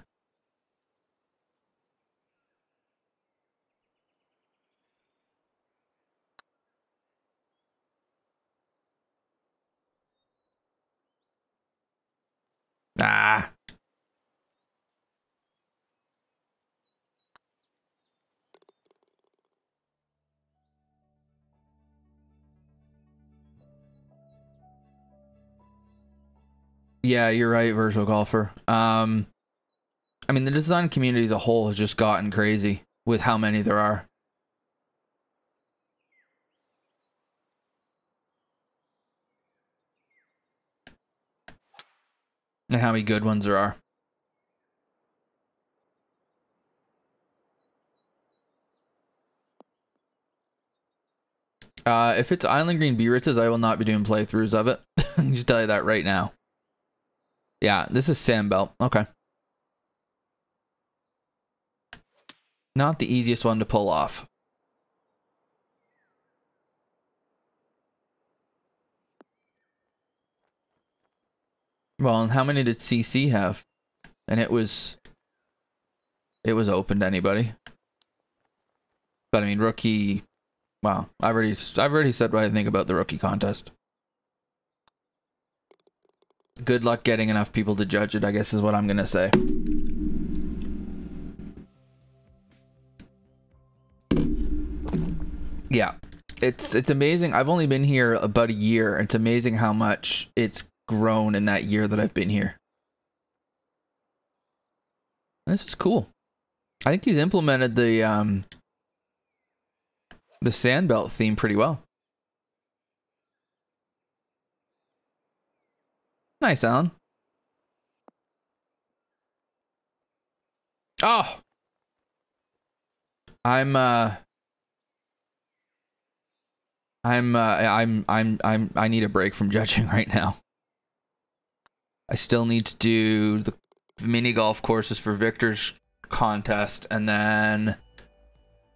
Yeah, you're right, virtual golfer. Um, I mean, the design community as a whole has just gotten crazy with how many there are. And how many good ones there are. Uh, if it's Island Green Biarritzes, I will not be doing playthroughs of it. (laughs) Just tell you that right now. Yeah, this is Sandbelt. Okay. Not the easiest one to pull off. Well, and how many did CC have? And it was it was open to anybody. But I mean, rookie. Wow, I've already I've already said what I think about the rookie contest. Good luck getting enough people to judge it. I guess is what I'm gonna say. Yeah, it's it's amazing. I've only been here about a year. It's amazing how much it's grown in that year that I've been here. This is cool. I think he's implemented the um the sandbelt theme pretty well. Nice, Alan. Oh. I'm uh I'm uh I'm I'm I'm I need a break from judging (laughs) right now. I still need to do the mini golf courses for Victor's contest and then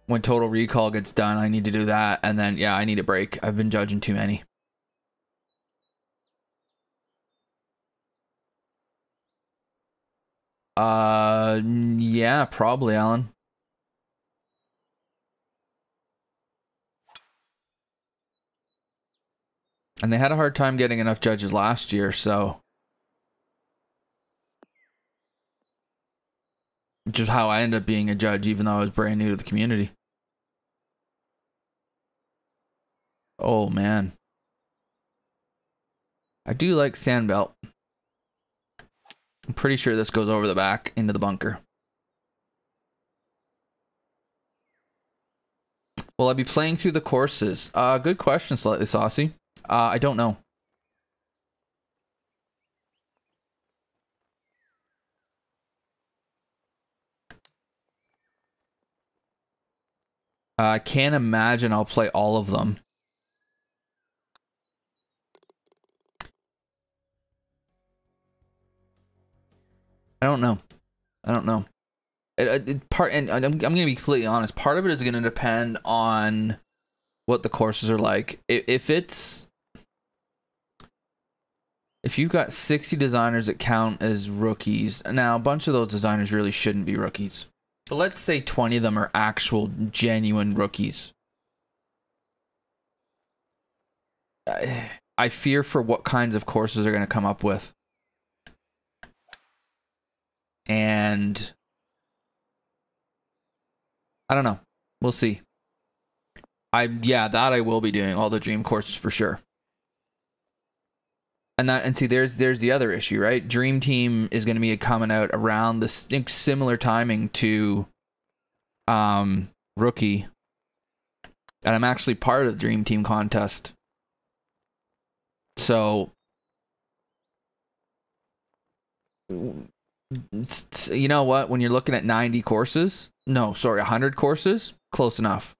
when Total Recall gets done, I need to do that and then yeah, I need a break. I've been judging too many. Uh yeah, probably Alan. And they had a hard time getting enough judges last year, so which is how I ended up being a judge, even though I was brand new to the community. Oh man. I do like Sandbelt. I'm pretty sure this goes over the back into the bunker. Will I be playing through the courses? Uh, good question, slightly saucy. Uh, I don't know. Uh, I can't imagine I'll play all of them. I don't know. I don't know. It, uh, it, part and I'm, I'm going to be completely honest. Part of it is going to depend on what the courses are like. If, if it's if you've got 60 designers that count as rookies, now a bunch of those designers really shouldn't be rookies. But let's say 20 of them are actual genuine rookies. I, I fear for what kinds of courses they're going to come up with. And I don't know. We'll see. I yeah, that I will be doing all the dream courses for sure. And that and see there's there's the other issue, right? Dream Team is going to be coming out around the similar timing to um rookie. And I'm actually part of the Dream Team contest. So you know what? When you're looking at 90 courses, no, sorry, 100 courses, close enough.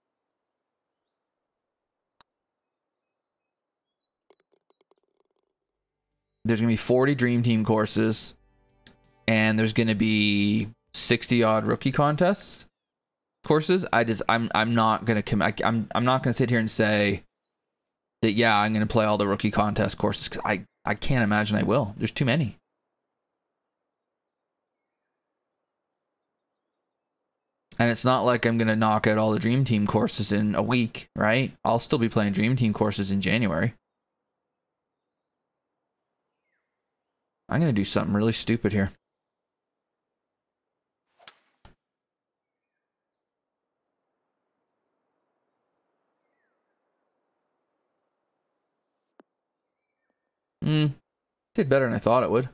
There's going to be 40 Dream Team courses, and there's going to be 60 odd rookie contests courses. I just, I'm, I'm not going to come, I'm, I'm not going to sit here and say that, yeah, I'm going to play all the rookie contest courses because I, I can't imagine I will. There's too many. And it's not like I'm going to knock out all the Dream Team courses in a week, right? I'll still be playing Dream Team courses in January. I'm going to do something really stupid here. Hmm. Did better than I thought it would.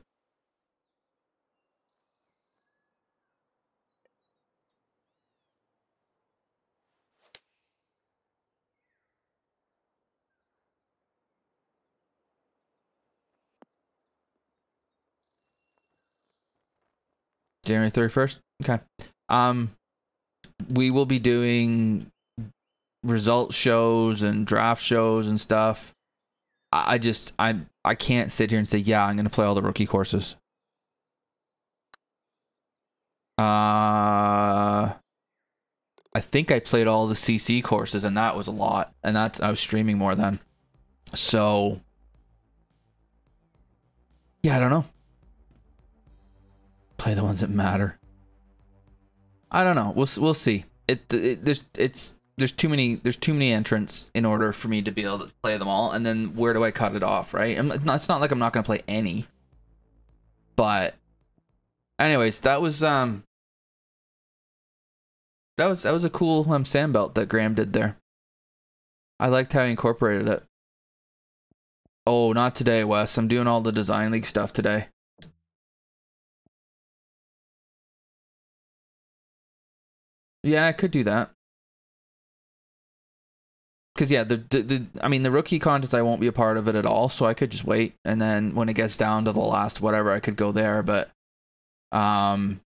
January 31st. Okay. Um, we will be doing result shows and draft shows and stuff. I just I I can't sit here and say yeah I'm gonna play all the rookie courses. Uh, I think I played all the CC courses and that was a lot, and that's I was streaming more then. So yeah, I don't know. Play the ones that matter. I don't know. We'll we'll see. It, it there's it's there's too many there's too many entrants in order for me to be able to play them all. And then where do I cut it off? Right? I'm, it's not it's not like I'm not gonna play any. But, anyways, that was um. That was that was a cool um sandbelt that Graeme did there. I liked how he incorporated it. Oh, not today, Wes. I'm doing all the design league stuff today. Yeah, I could do that. Cause yeah, the, the the I mean the rookie contest I won't be a part of it at all, so I could just wait and then when it gets down to the last whatever I could go there, but um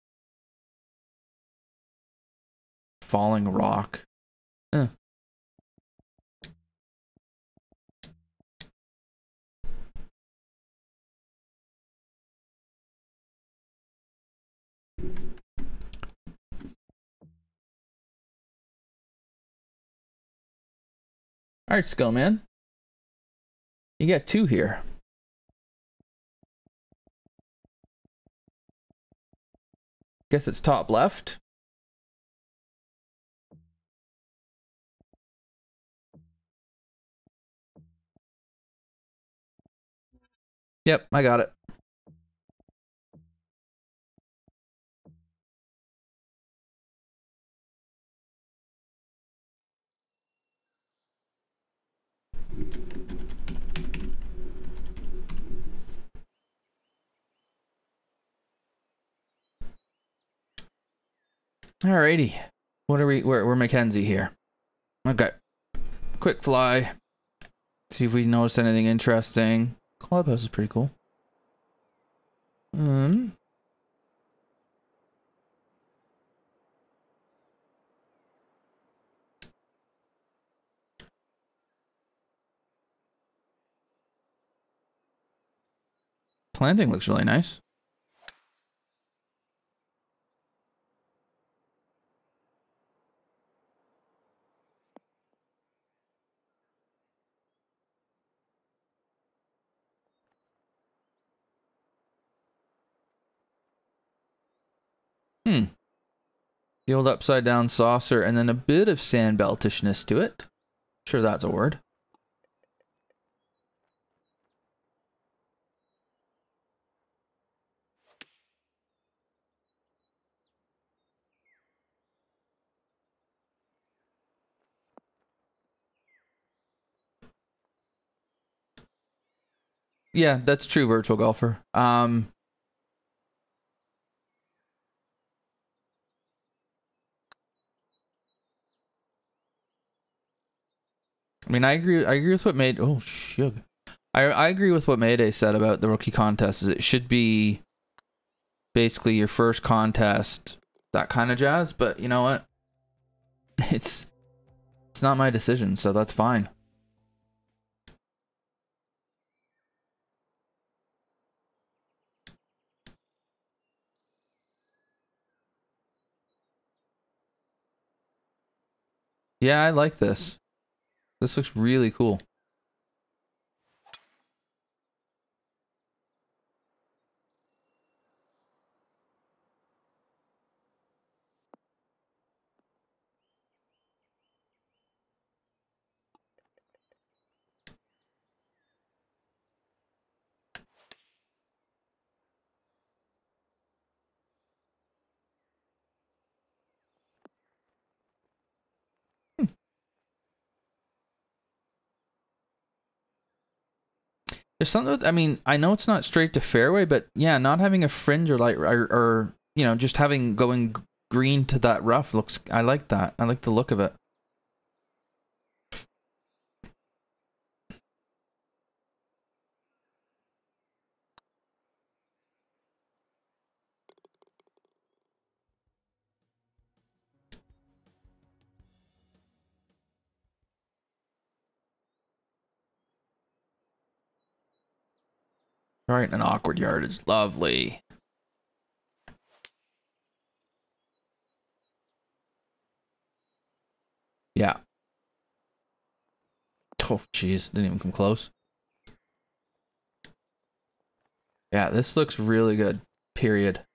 falling rock. Eh. All right, Skillman. You got two here. Guess it's top left. Yep, I got it. Alrighty. What are we we're we're Mackenzie here. Okay. Quick fly. See if we notice anything interesting. Clubhouse is pretty cool. Um Planting looks really nice. Hmm. The old upside down saucer and then a bit of sandbeltishness to it. Sure that's a word. Yeah, that's true, virtual golfer. Um I mean, I agree. I agree with what made. Oh, shug. I I agree with what Mayday said about the rookie contest. Is it should be basically your first contest, that kind of jazz. But you know what? (laughs) It's it's not my decision, so that's fine. Yeah, I like this. This looks really cool. There's something. With, I mean, I know it's not straight to fairway, but yeah, not having a fringe or like or, or you know just having going green to that rough looks. I like that. I like the look of it. Right an awkward yard is lovely. Yeah. Oh, jeez. Didn't even come close. Yeah, this looks really good. Period.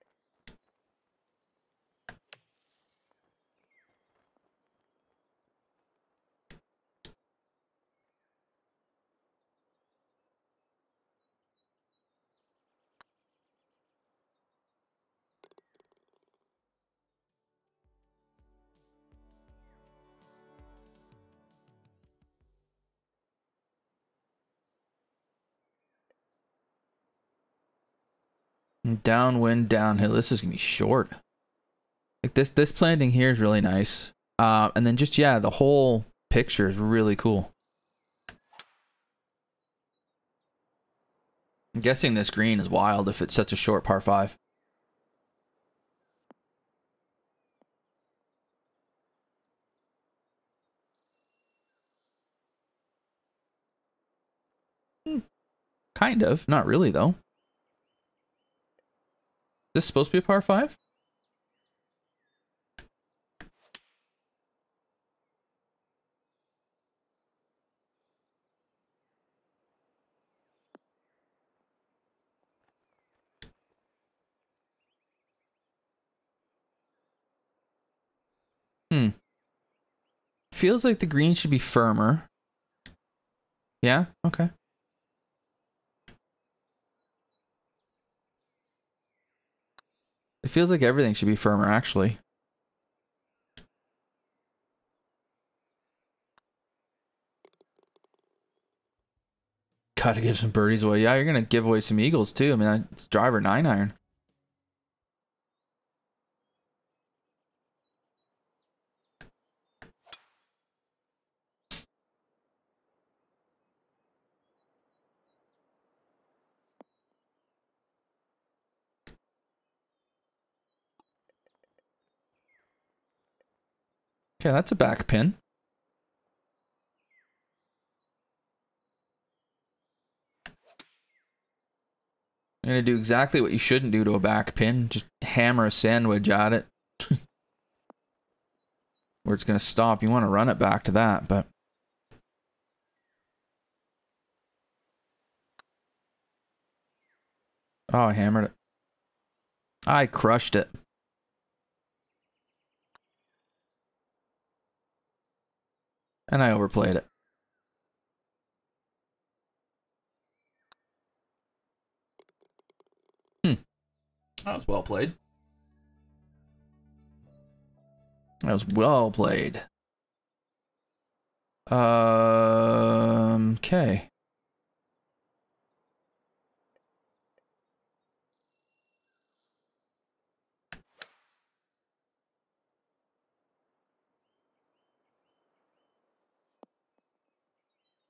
Downwind, downhill. This is gonna be short. Like this, this planting here is really nice. Uh, and then just yeah, the whole picture is really cool. I'm guessing this green is wild if it's such a short par five. Hmm. Kind of, not really though this supposed to be a par 5? Hmm. Feels like the green should be firmer. Yeah? Okay. It feels like everything should be firmer, actually. Gotta give some birdies away. Yeah, you're gonna give away some eagles too. I mean, it's driver nine iron. Okay, that's a back pin. Going to do exactly what you shouldn't do to a back pin. Just hammer a sandwich at it. (laughs) Where it's to stop. You want to run it back to that, but... Oh, I hammered it. I crushed it. And I overplayed it. Hmm. That was well played. That was well played. Um, okay.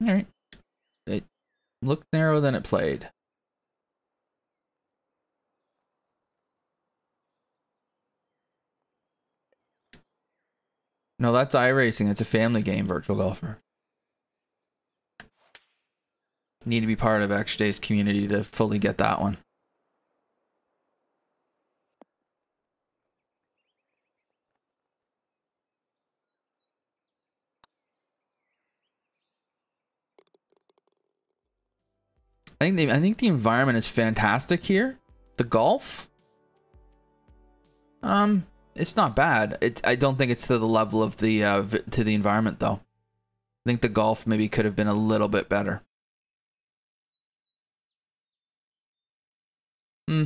All right. It looked narrower than it played. No, that's iRacing. It's a family game, Virtual Golfer. Need to be part of XJ's community to fully get that one. I think the, I think the environment is fantastic here. The golf, um, it's not bad. It I don't think it's to the level of the uh, to the environment though. I think the golf maybe could have been a little bit better. Hmm.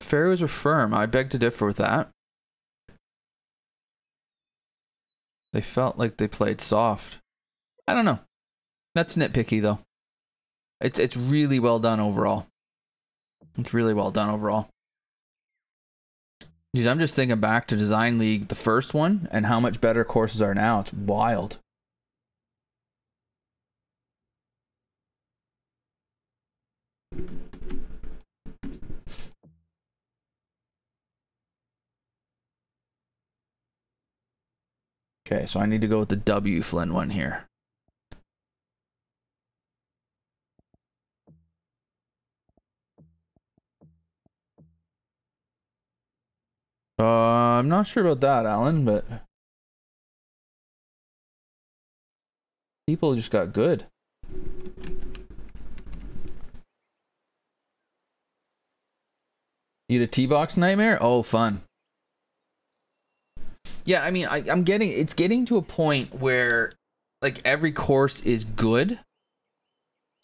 Fairways are firm. I beg to differ with that. They felt like they played soft. I don't know. That's nitpicky though. It's it's really well done overall. It's really well done overall. Geez, I'm just thinking back to Design League, the first one, and how much better courses are now. It's wild. Okay, so I need to go with the W Flynn one here. Uh, I'm not sure about that, Alan, but people just got good. You had a T-box nightmare? Oh, fun. Yeah, I mean, I, I'm getting it's getting to a point where like every course is good,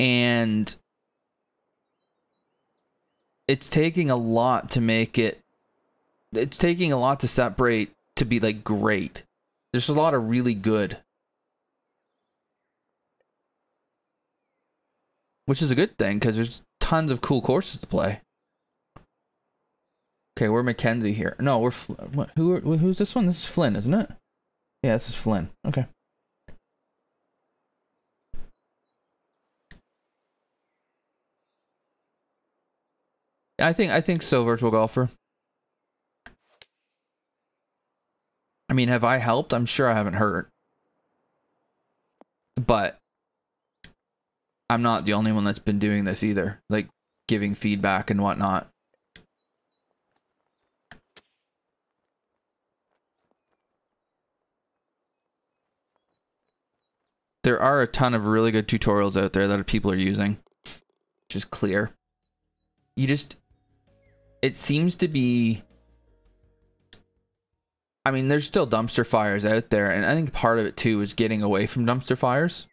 and it's taking a lot to make it. It's taking a lot to separate to be like great. There's a lot of really good, which is a good thing because there's tons of cool courses to play. Okay, we're Mackenzie here. No, we're who? Are, who's this one? This is Flynn, isn't it? Yeah, this is Flynn. Okay. I think I think so, virtual golfer. I mean, have I helped? I'm sure I haven't hurt. But I'm not the only one that's been doing this either. Like giving feedback and whatnot. there are a ton of really good tutorials out there that people are using which is clear you just it seems to be i mean there's still dumpster fires out there and i think part of it too is getting away from dumpster fires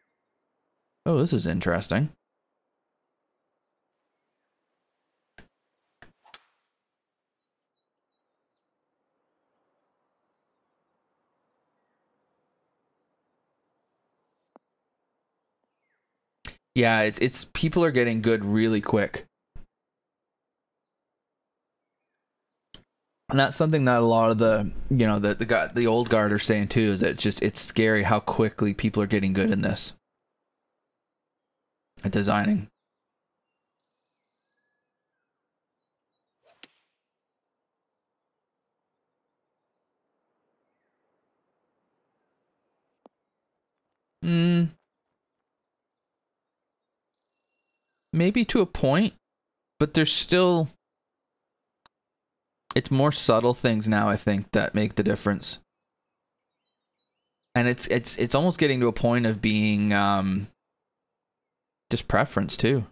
oh this is interesting Yeah, it's it's people are getting good really quick. And that's something that a lot of the you know the the guy, the old guard are saying too is that it's just it's scary how quickly people are getting good in this at designing. Hmm. maybe to a point, but there's still it's more subtle things now I think that make the difference. And it's it's it's almost getting to a point of being um just preference too.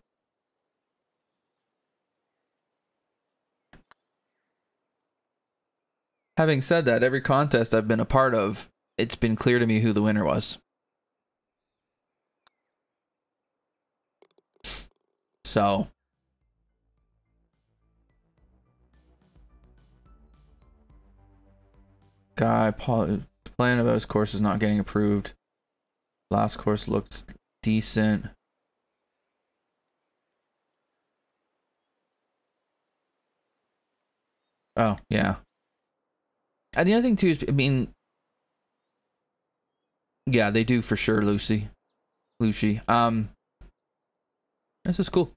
Having said that, every contest I've been a part of, it's been clear to me who the winner was. So guy playing about his course is not getting approved. Last course looks decent. Oh, yeah. And the other thing too is I mean Yeah, they do for sure, Lucy. Lucy. Um this is cool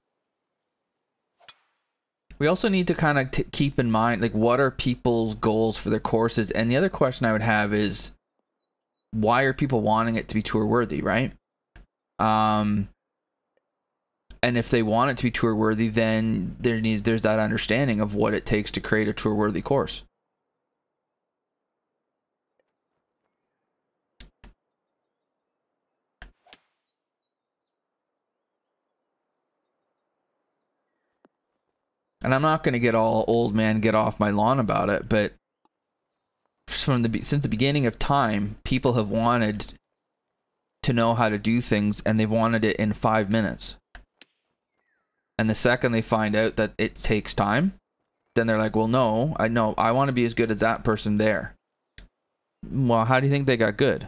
we also need to kind of t- keep in mind like what are people's goals for their courses? And the other question i would have is why are people wanting it to be tour worthy right? Um and if they want it to be tour worthy then there needs there's that understanding of what it takes to create a tour worthy course and I'm not going to get all old man get off my lawn about it, but from the since the beginning of time, people have wanted to know how to do things and they've wanted it in 5 minutes. And the second they find out that it takes time, then they're like, "Well, no, I know I want to be as good as that person there." Well, how do you think they got good?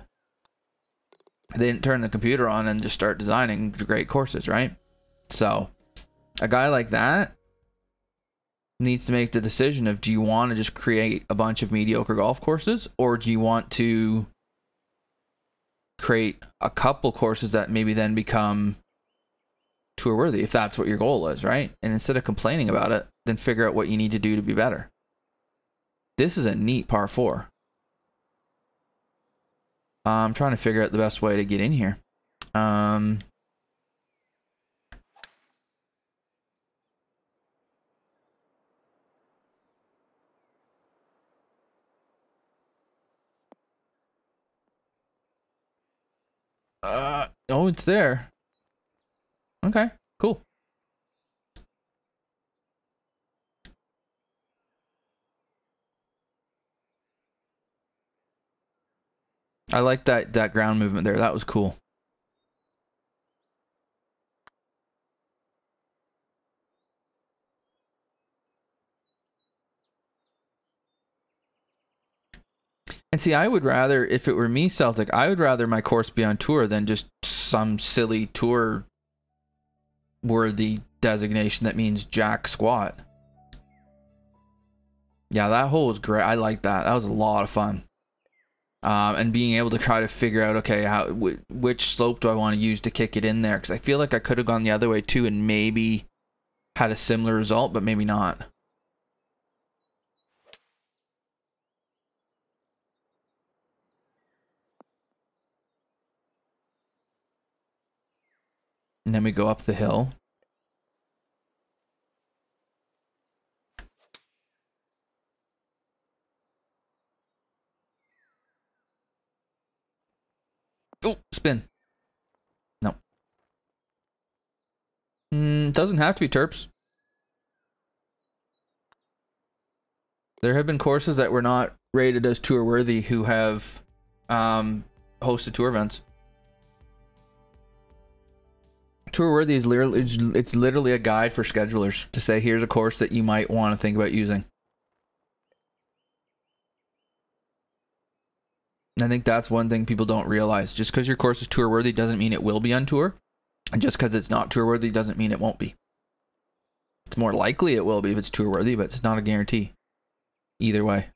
They didn't turn the computer on and just start designing great courses, right? So, a guy like that needs to make the decision of do you want to just create a bunch of mediocre golf courses or do you want to create a couple courses that maybe then become tour worthy if that's what your goal is, right? And instead of complaining about it, then figure out what you need to do to be better. This is a neat par 4. I'm trying to figure out the best way to get in here. Um Uh, oh, it's there. Okay, cool. I like that that ground movement there. That was cool. And see, I would rather, if it were me, Celtic, I would rather my course be on tour than just some silly tour worthy designation that means jack squat. Yeah, that hole was great. I like that. That was a lot of fun. Um, and being able to try to figure out, okay, how wh- which slope do I want to use to kick it in there? Because I feel like I could have gone the other way too and maybe had a similar result, but maybe not. And then we go up the hill. Oh, spin. No. Mm, doesn't have to be Terps. There have been courses that were not rated as tour worthy who have um, hosted tour events. Tour worthy is literally it's, literally a guide for schedulers to say here's a course that you might want to think about using. I think that's one thing people don't realize. Just because your course is tour worthy doesn't mean it will be on tour. And just because it's not tour worthy doesn't mean it won't be. It's more likely it will be if it's tour worthy, but it's not a guarantee. Either way.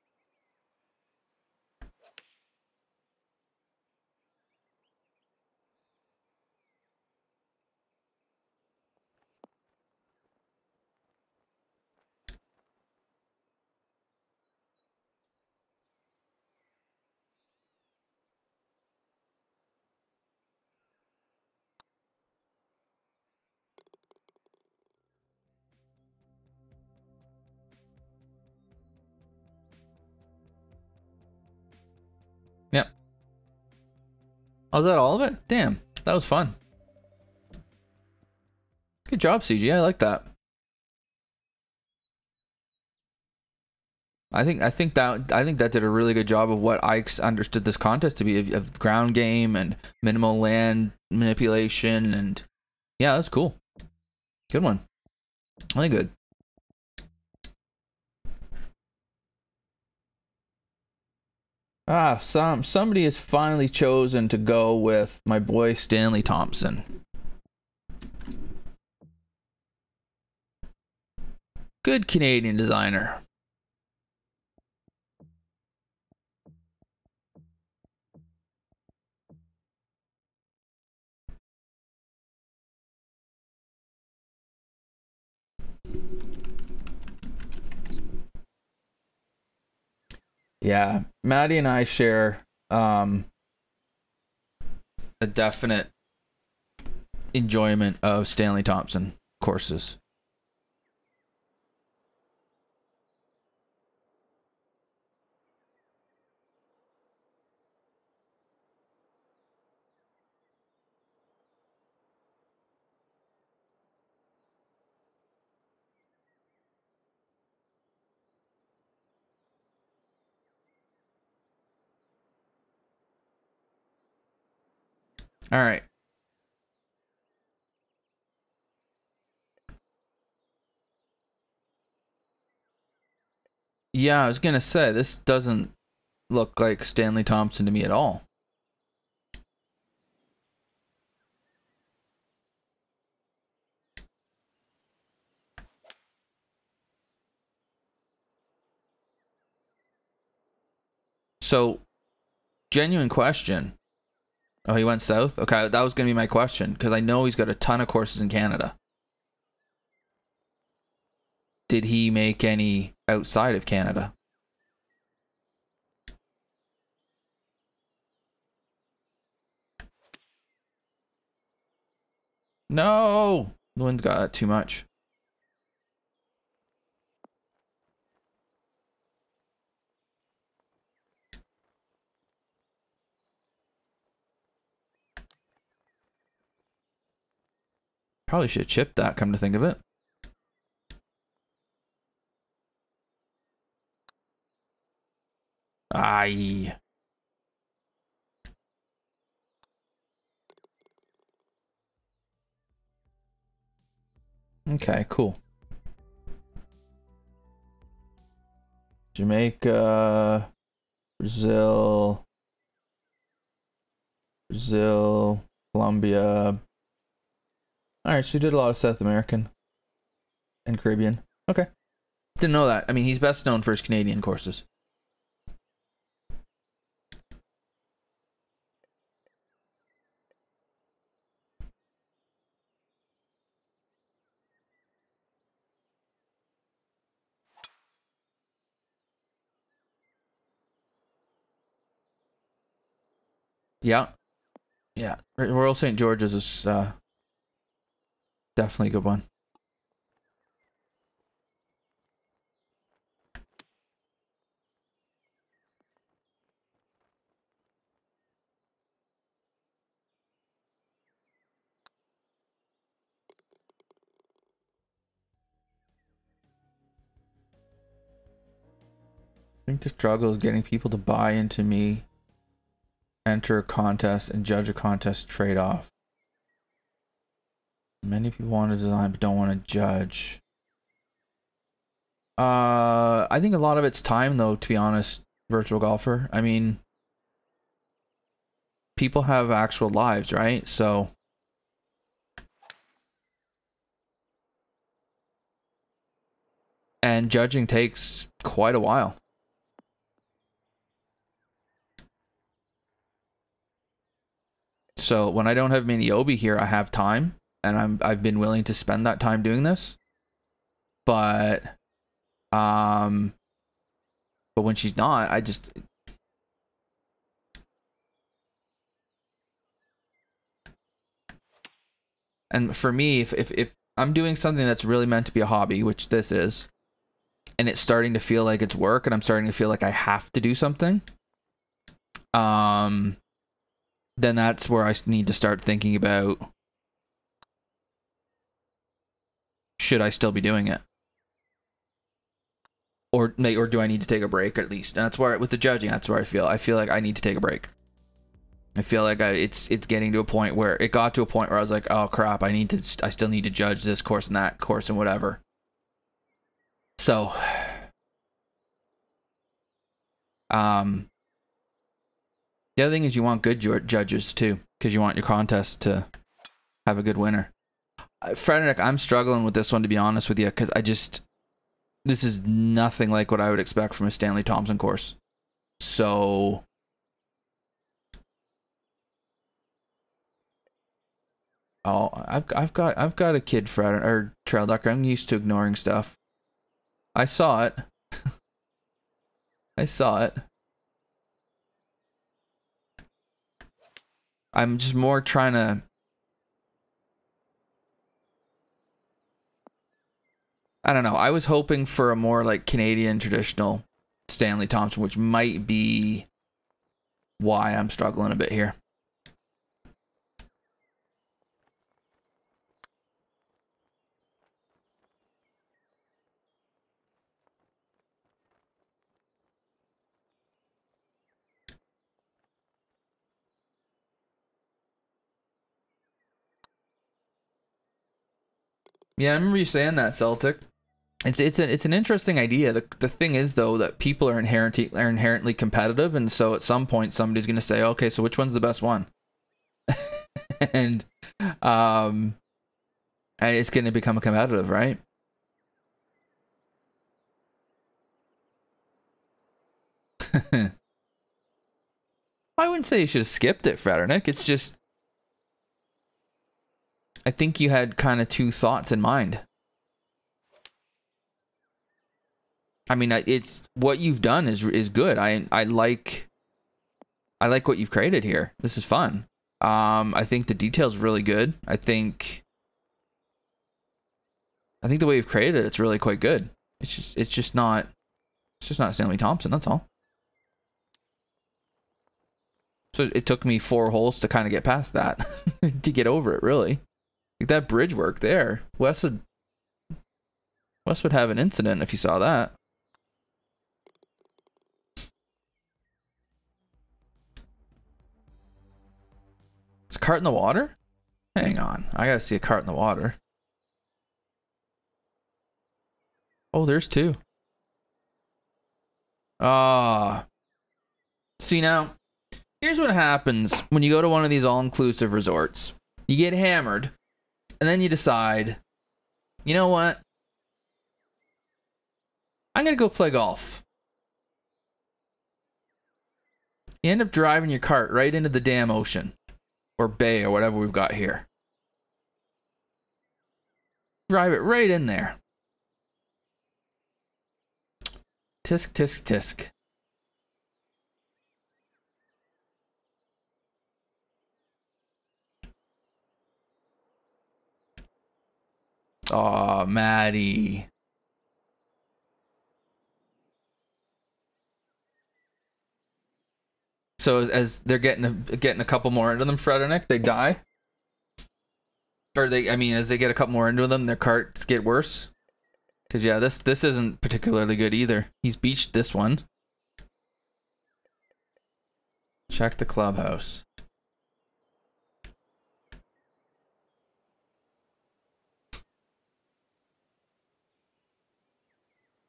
Oh, is that all of it? Damn, that was fun. Good job, CG. I like that. I think I think that I think that did a really good job of what I understood this contest to be of, of ground game and minimal land manipulation and yeah, that's cool. Good one. Really good. Ah, some somebody has finally chosen to go with my boy Stanley Thompson. Good Canadian designer. Yeah, Maddie and I share um, a definite enjoyment of Stanley Thompson courses. All right. Yeah, I was gonna say this doesn't look like Stanley Thompson to me at all. So, genuine question. Oh, he went south? Okay, that was going to be my question because I know he's got a ton of courses in Canada. Did he make any outside of Canada? No! The wind's got too much. Probably should have chipped that, come to think of it. Aye. Okay, cool. Jamaica, Brazil, Brazil, Colombia. All right, so he did a lot of South American and Caribbean. Okay. Didn't know that. I mean, he's best known for his Canadian courses. Yeah. Yeah. Royal St. George's is uh, definitely a good one. I think the struggle is getting people to buy into me enter a contest and judge a contest trade-off. Many people want to design but don't want to judge. Uh, I think a lot of it's time though, to be honest, virtual golfer. I mean, people have actual lives, right? So and judging takes quite a while. So when I don't have Miniobi here, I have time, and I'm I've been willing to spend that time doing this. But, um, but when she's not, I just and for me, if if if I'm doing something that's really meant to be a hobby, which this is, and it's starting to feel like it's work, and I'm starting to feel like I have to do something. Um, then that's where I need to start thinking about should I still be doing it? Or or do I need to take a break at least? And that's where with the judging, that's where I feel. I feel like I need to take a break. I feel like I, it's it's getting to a point where it got to a point where I was like, oh crap, I need to I still need to judge this course and that course and whatever. So, um, the other thing is you want good judges too, because you want your contest to have a good winner. Frederick, I'm struggling with this one to be honest with you, because I just this is nothing like what I would expect from a Stanley Thompson course. So Oh, I've I've got I've got a kid Fred or Trailducker. I'm used to ignoring stuff. I saw it. (laughs) I saw it. I'm just more trying to I don't know. I was hoping for a more like Canadian traditional Stanley Thompson, which might be why I'm struggling a bit here. Yeah, I remember you saying that, Celtic. It's it's an it's an interesting idea. The the thing is though that people are inherently are inherently competitive, and so at some point somebody's gonna say, okay, so which one's the best one? (laughs) and um, and it's gonna become competitive, right? (laughs) I wouldn't say you should have skipped it, Frederick. It's just I think you had kind of two thoughts in mind. I mean, it's what you've done is is good. I I like I like what you've created here. This is fun. Um, I think the details really good. I think I think the way you've created it, it's really quite good. It's just it's just not it's just not Stanley Thompson. That's all. So it took me four holes to kind of get past that, (laughs) to get over it, really. Like that bridge work there. Wes would Wes would have an incident if you saw that. Is a cart in the water? Hang on. I gotta see a cart in the water. Oh, there's two. Ah. See now, here's what happens when you go to one of these all-inclusive resorts. You get hammered, and then you decide, you know what? I'm gonna go play golf. You end up driving your cart right into the damn ocean or bay or whatever we've got here. Drive it right in there. Tisk, tisk, tisk. Aw, Maddie. So as, as they're getting a, getting a couple more into them, Fred and Nick, they die. Or they, I mean, as they get a couple more into them, their carts get worse. Cause yeah, this this isn't particularly good either. He's beached this one. Check the clubhouse.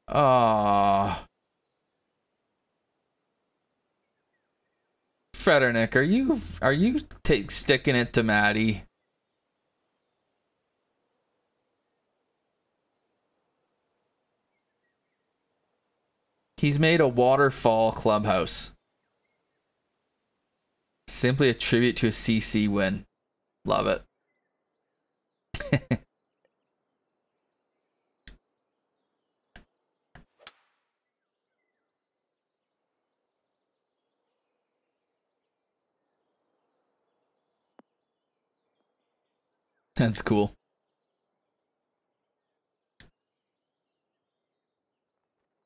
Ah. Frederick, are you are you take sticking it to Maddie? He's made a waterfall clubhouse. Simply a tribute to a CC win. Love it. (laughs) That's cool.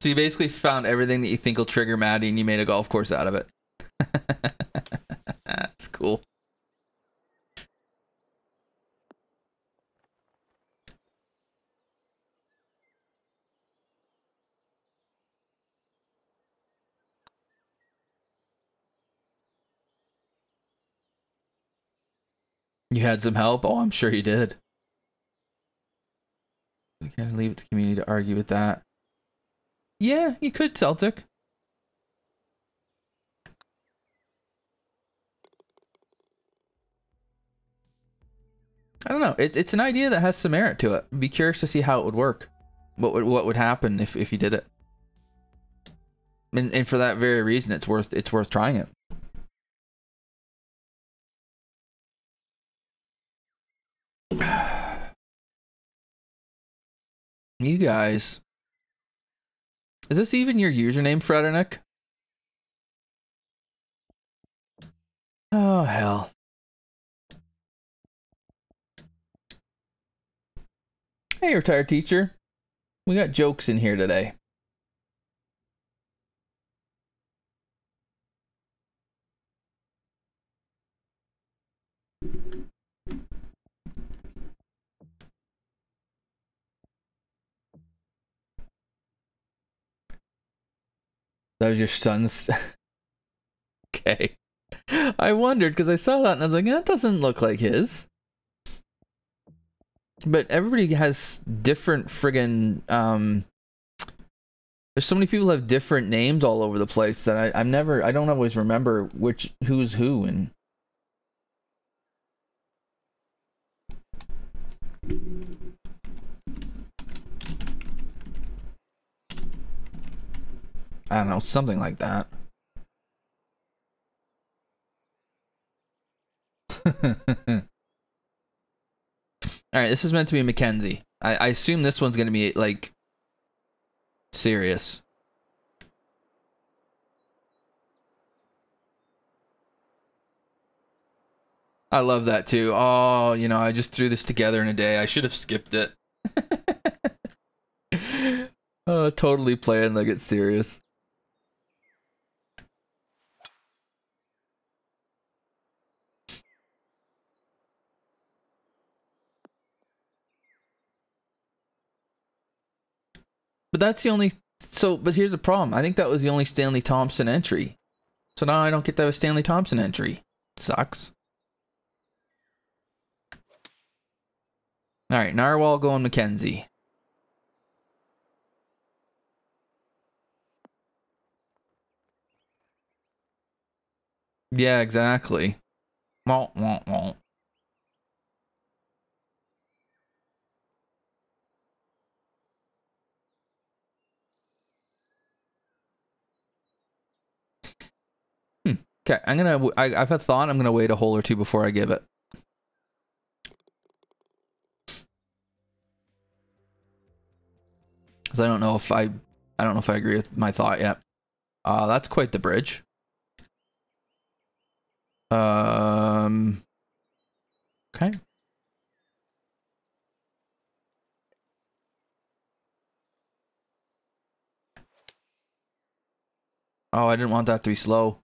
So you basically found everything that you think will trigger Maddie and you made a golf course out of it. (laughs) That's cool. You had some help? Oh, I'm sure you did. We can't leave it to the community to argue with that. Yeah, you could, Celtic. I don't know. It's it's an idea that has some merit to it. Be curious to see how it would work. What would what would happen if if you did it? And and for that very reason, it's worth it's worth trying it. You guys. Is this even your username, Frederick? Oh, hell. Hey, retired teacher. We got jokes in here today. That was your son's. (laughs) okay. I wondered because I saw that and I was like, that doesn't look like his. But everybody has different friggin' um there's so many people have different names all over the place that I, I'm never I don't always remember which who's who and I don't know, something like that. (laughs) All right, this is meant to be Mackenzie. I, I assume this one's gonna be like serious. I love that too. Oh, you know, I just threw this together in a day. I should have skipped it. oh, (laughs) totally playing like it's serious. But that's the only. So, but here's the problem. I think that was the only Stanley Thompson entry. So now I don't get a Stanley Thompson entry. Sucks. All right, Narwhal going Mackenzie. Yeah, exactly. Wah, wah, wah. Okay, I'm gonna. I, I've had thought. I'm gonna wait a hole or two before I give it. Because I don't know if I. I don't know if I agree with my thought yet. Uh, that's quite the bridge. Um. Okay. Oh, I didn't want that to be slow.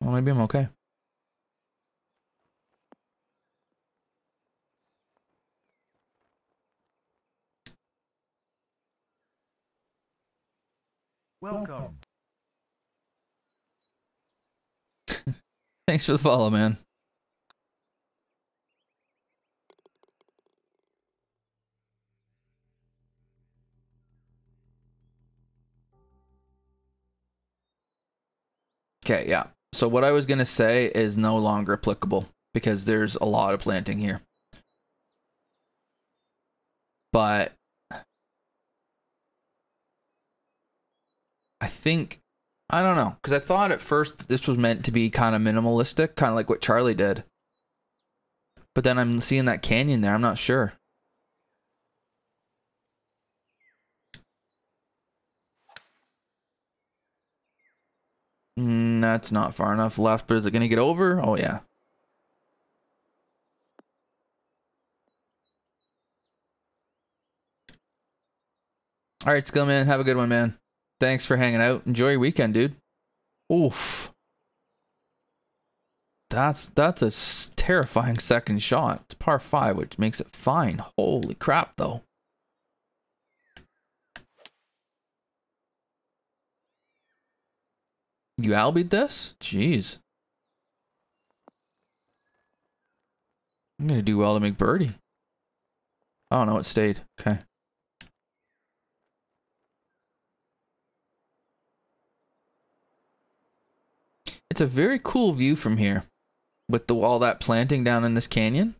Well, maybe I'm okay. Welcome. (laughs) Thanks for the follow, man. Okay, yeah. So what I was going to say is no longer applicable because there's a lot of planting here. But I think I don't know because I thought at first this was meant to be kind of minimalistic, kind of like what Charlie did. But then I'm seeing that canyon there. I'm not sure. Mm, that's not far enough left, but is it going to get over? Oh, yeah. All right, Skillman, have a good one, man. Thanks for hanging out. Enjoy your weekend, dude. Oof. That's that's a terrifying second shot. It's par five, which makes it fine. Holy crap, though. You albied this? Jeez. I'm gonna do well to make birdie. Oh no, it stayed. Okay. It's a very cool view from here with the all that planting down in this canyon.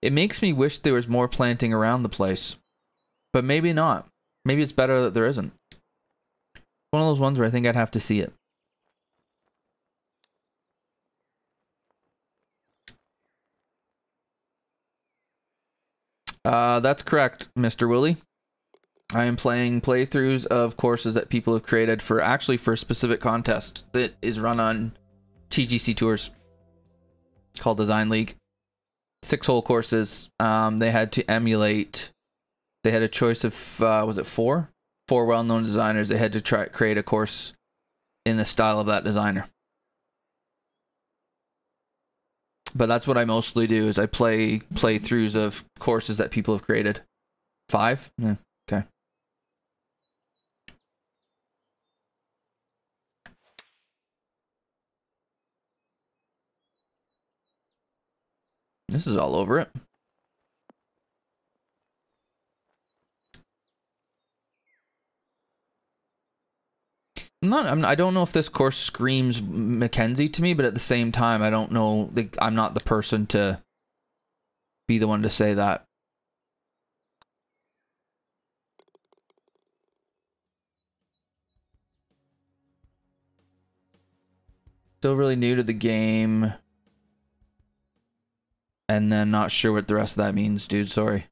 It makes me wish there was more planting around the place. But maybe not. Maybe it's better that there isn't. One of those ones where I think I'd have to see it. Uh, that's correct, Mr. Willie. I am playing playthroughs of courses that people have created for actually for a specific contest that is run on TGC Tours called Design League. Six hole courses. Um, they had to emulate. They had a choice of uh, was it four? Four well-known designers. They had to try create a course in the style of that designer. But that's what I mostly do is I play playthroughs of courses that people have created. Five? Yeah. Okay. This is all over it. Not. I'm, I don't know if this course screams Mackenzie to me, but at the same time, I don't know. I'm not the person to be the one to say that. Still really new to the game. And then not sure what the rest of that means, dude. Sorry.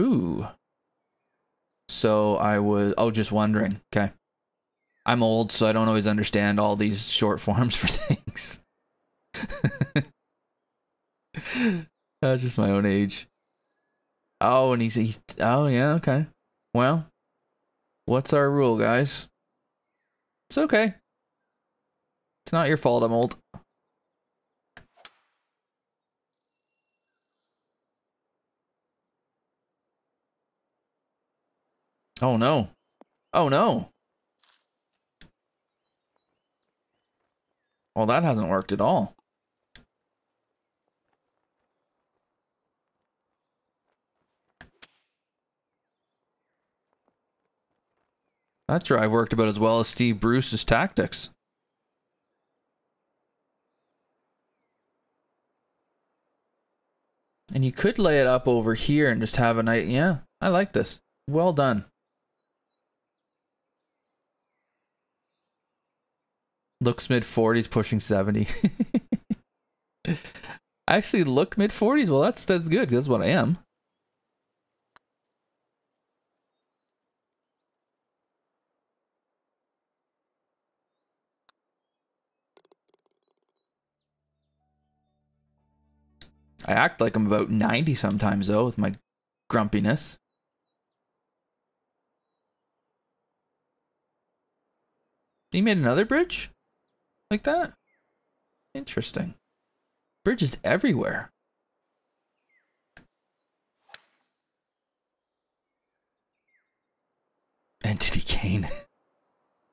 Ooh. So I was oh just wondering. Okay. I'm old, so I don't always understand all these short forms (laughs) for things. (laughs) That's just my own age. Oh, and he's, he's oh yeah, okay. Well, what's our rule, guys? It's okay. It's not your fault I'm old. Oh no. Oh no. Well, that hasn't worked at all. That drive worked about as well as Steve Bruce's tactics. And you could lay it up over here and just have a night. Yeah, I like this. Well done. Looks mid 40s, pushing 70. (laughs) I Actually, look mid 40s. Well, that's that's good. That's what I am. I act like I'm about 90 sometimes, though, with my grumpiness. He made another bridge? Like that? Interesting. Bridges everywhere. Entity Kane.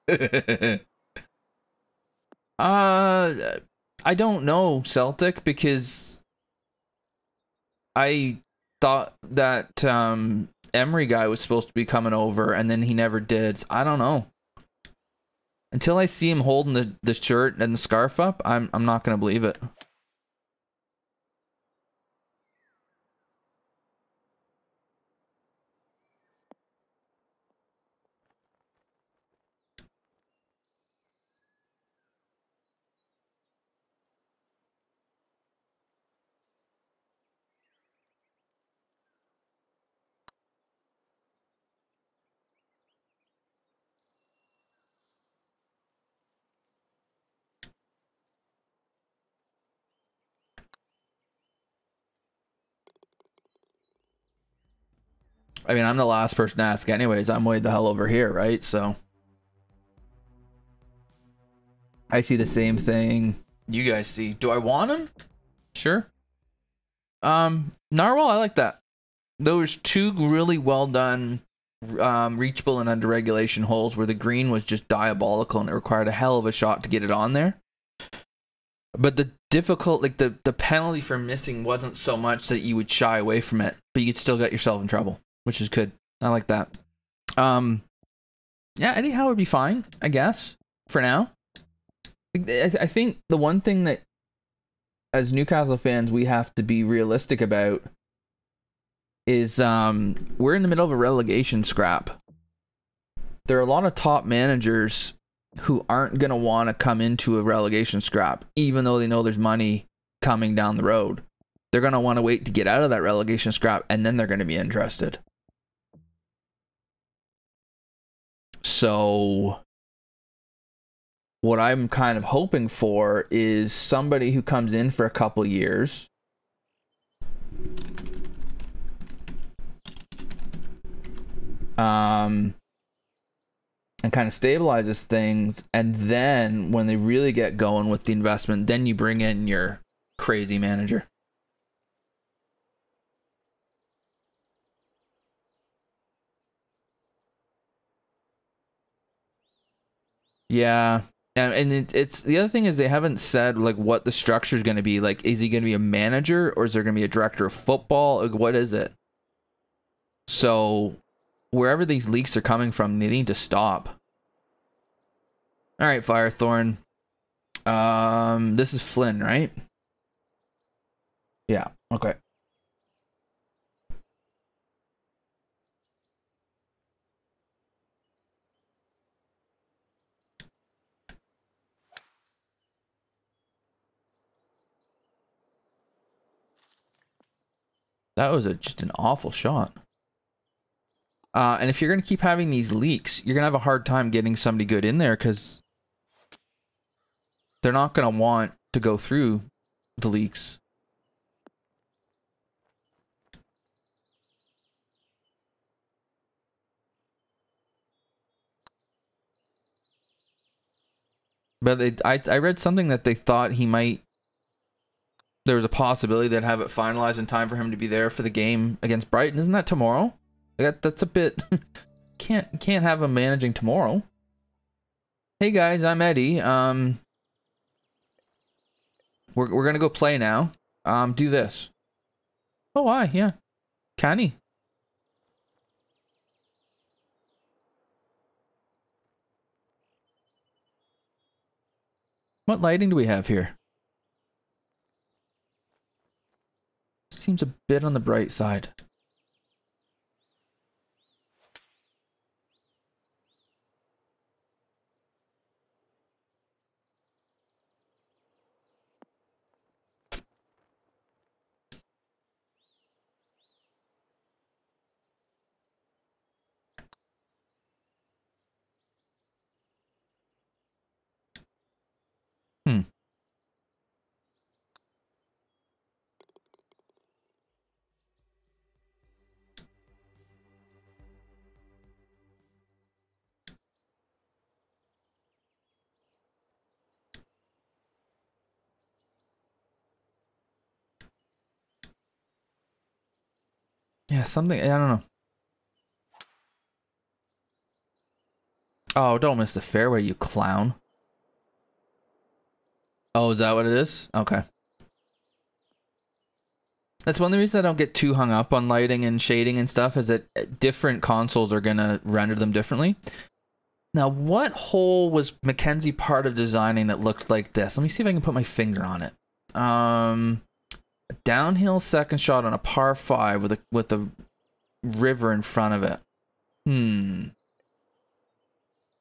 (laughs) uh, I don't know, Celtic, because I thought that um, Emery guy was supposed to be coming over, and then he never did. I don't know. Until I see him holding the, the shirt and the scarf up, I'm I'm not gonna believe it. I mean, I'm the last person to ask, anyways. I'm way the hell over here, right? So I see the same thing you guys see. Do I want him? Sure. Um, Narwhal, I like that. Those two really well done, um, reachable and under regulation holes where the green was just diabolical and it required a hell of a shot to get it on there. But the difficult, like the the penalty for missing wasn't so much that you would shy away from it, but you'd still get yourself in trouble which is good. I like that. Um, yeah, Eddie Howe would be fine, I guess, for now. I, I think the one thing that, as Newcastle fans, we have to be realistic about is um, we're in the middle of a relegation scrap. There are a lot of top managers who aren't going to want to come into a relegation scrap, even though they know there's money coming down the road. They're going to want to wait to get out of that relegation scrap, and then they're going to be interested. So what I'm kind of hoping for is somebody who comes in for a couple years. Um and kind of stabilizes things and then when they really get going with the investment then you bring in your crazy manager Yeah. And, and it, it's the other thing is they haven't said like what the structure is going to be. Like, is he going to be a manager or is there going to be a director of football? Like, what is it? So, wherever these leaks are coming from, they need to stop. All right, Firethorn. Um, this is Flynn, right? Yeah. Okay. That was a, just an awful shot. Uh, and if you're going to keep having these leaks, you're going to have a hard time getting somebody good in there because they're not going to want to go through the leaks. But I, I read something that they thought he might there was a possibility they'd have it finalized in time for him to be there for the game against Brighton. Isn't that tomorrow? That, that's a bit (laughs) can't can't have him managing tomorrow. Hey guys, I'm Eddie. Um, we're we're gonna go play now. Um, do this. Oh, why? Yeah, can he? What lighting do we have here? Seems a bit on the bright side. Yeah, something I don't know. Oh, don't miss the fairway, you clown. Oh, is that what it is? Okay. That's one of the reasons I don't get too hung up on lighting and shading and stuff, is that uh, different consoles are gonna render them differently. Now, what hole was Mackenzie part of designing that looked like this? Let me see if I can put my finger on it. Um, a downhill second shot on a par five with a with a river in front of it. Hmm.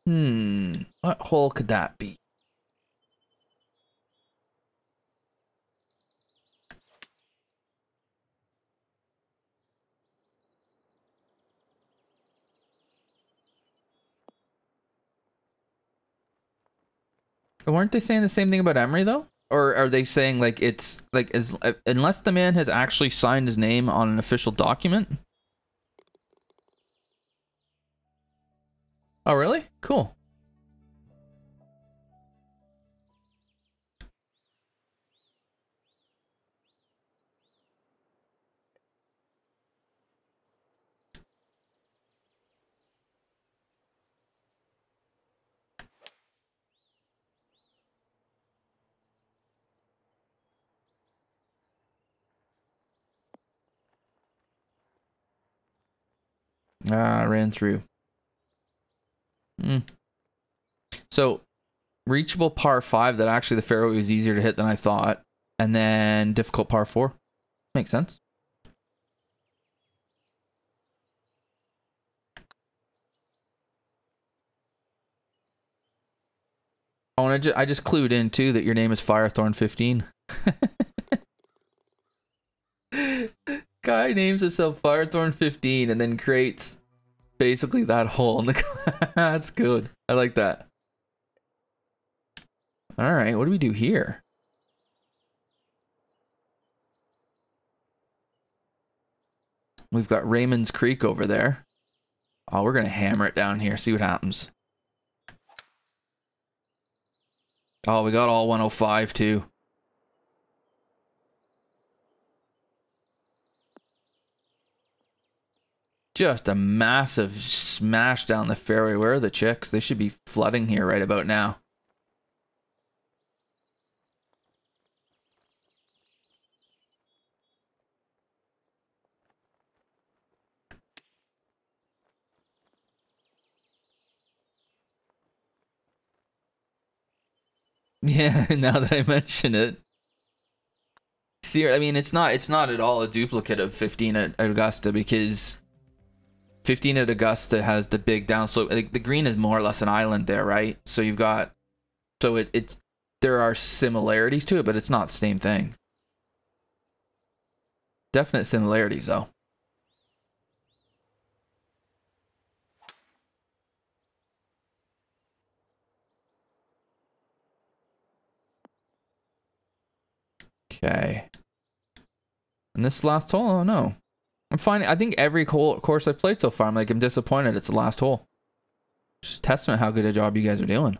Hmm. What hole could that be? Weren't they saying the same thing about Emery though? Or are they saying like it's like as uh, unless the man has actually signed his name on an official document? Oh really? Cool. Ah, ran through. Hmm. So, reachable par five. That actually the fairway was easier to hit than I thought, and then difficult par four. Makes sense. Oh, and I, ju- I just clued in too that your name is Firethorn15. (laughs) Guy names himself Firethorn15 and then creates basically that hole in the. (laughs) That's good. I like that. All right, what do we do here? We've got Raymond's Creek over there. Oh, we're gonna hammer it down here. See what happens. Oh, we got all 105 too. Just a massive smash down the fairway. Where are the chicks? They should be flooding here right about now. (laughs) Yeah, now that I mention it. See, I mean, it's not it's not at all a duplicate of 15 at Augusta because 15 at Augusta has the big downslope. Like the green is more or less an island there, right? So you've got so it it's there are similarities to it, but it's not the same thing. Definite similarities though. Okay. And this last hole? Oh no. I'm finding. I think every course I've played so far, I'm like, I'm disappointed. It's the last hole. Just testament how good a job you guys are doing.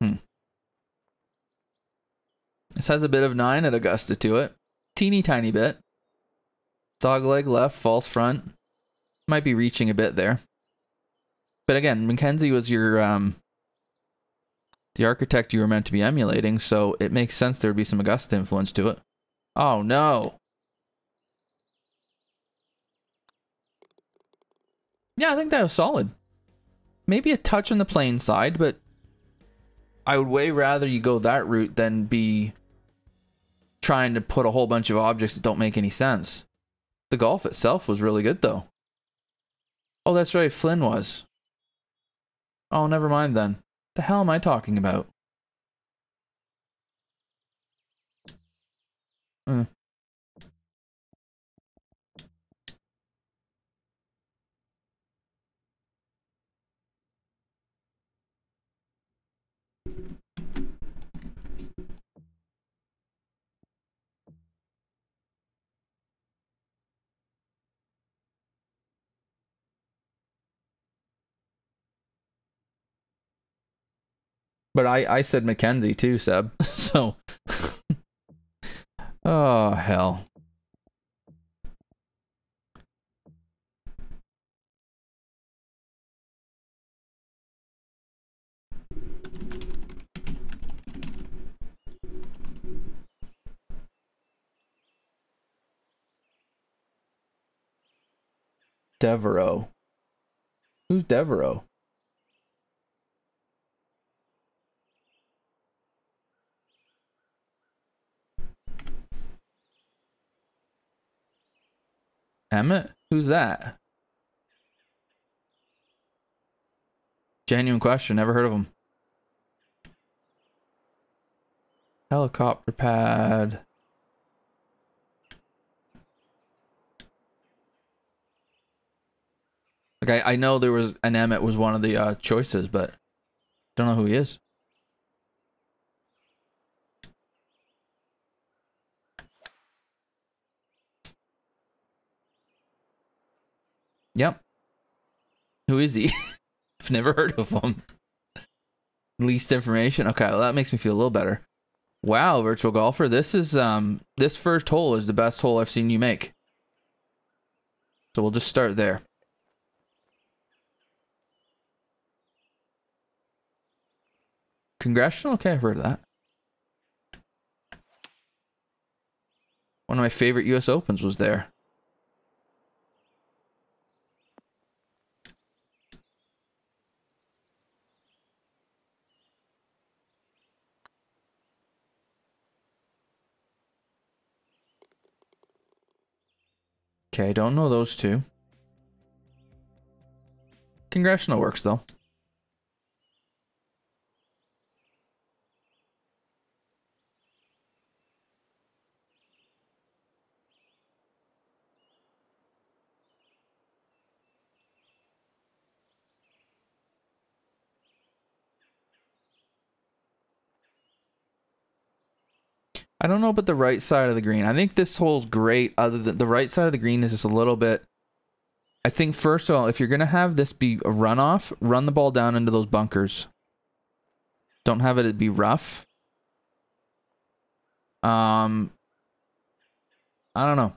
Hmm. This has a bit of nine at Augusta to it. Teeny tiny bit. Dog leg left, false front. Might be reaching a bit there. But again, Mackenzie was your um the architect you were meant to be emulating, so it makes sense there would be some Augusta influence to it. Oh no. Yeah, I think that was solid. Maybe a touch on the plain side, but I would way rather you go that route than be trying to put a whole bunch of objects that don't make any sense. The golf itself was really good though. Oh, that's right, Flynn was. Oh, never mind then. The hell am I talking about? Hmm. But I, I said Mackenzie too, Seb. (laughs) so. (laughs) oh, hell. Devereux. Who's Devereux? Emmet? Who's that? Genuine question. Never heard of him. Helicopter pad. Okay, I know there was an Emmet was one of the uh, choices, but don't know who he is. Yep. Who is he? (laughs) I've never heard of him. Least information. Okay, well that makes me feel a little better. Wow, virtual golfer, this is um this first hole is the best hole I've seen you make. So we'll just start there. Congressional? Okay, I've heard of that. One of my favorite US Opens was there. Okay, I don't know those two. Congressional works though. I don't know about the right side of the green. I think this hole's great. Other than the right side of the green is just a little bit. I think first of all, if you're gonna have this be a runoff, run the ball down into those bunkers. Don't have it be rough. Um, I don't know.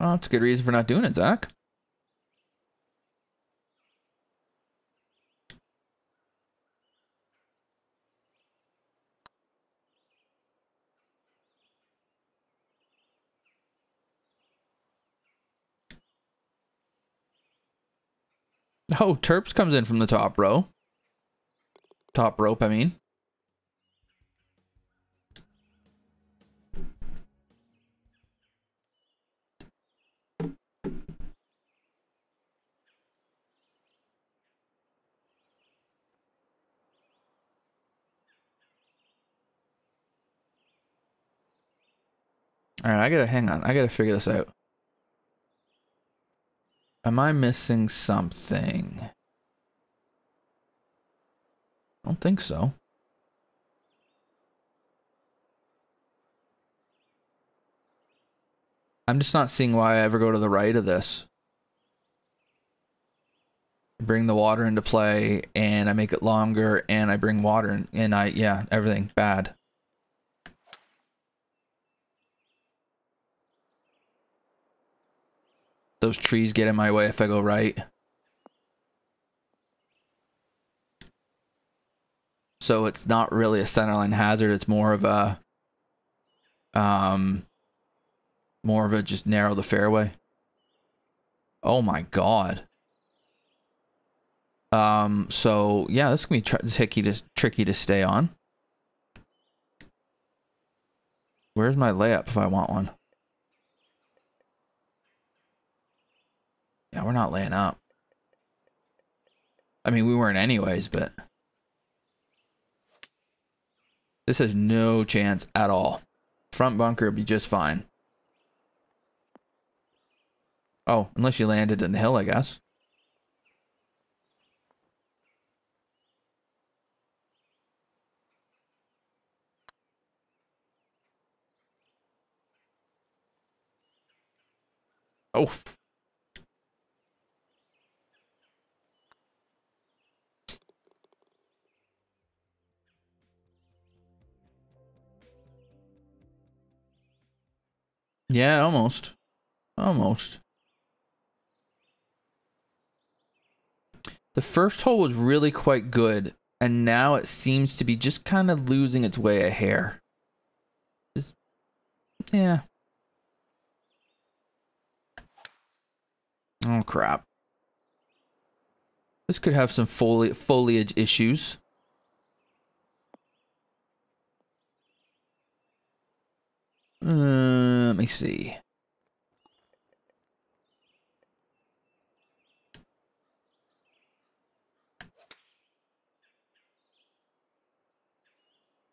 Well, that's a good reason for not doing it, Zach. Oh, Terps comes in from the top row. Top rope, I mean. All right, I gotta hang on. I gotta figure this out. Am I missing something? I don't think so. I'm just not seeing why I ever go to the right of this. Bring the water into play and I make it longer and I bring water in, and I yeah, everything bad. Those trees get in my way if I go right. So it's not really a centerline hazard, it's more of a um more of a just narrow the fairway. Oh my god. Um so yeah, this can be tricky to tricky to stay on. Where's my layup if I want one? Yeah, we're not laying up. I mean, we weren't anyways, but this has no chance at all. Front bunker would be just fine. Oh, unless you landed in the hill, I guess. Oh. Yeah, almost. Almost. The first hole was really quite good, and now it seems to be just kind of losing its way a hair. Just, yeah. Oh crap. This could have some foli foliage issues. Uh, let me see.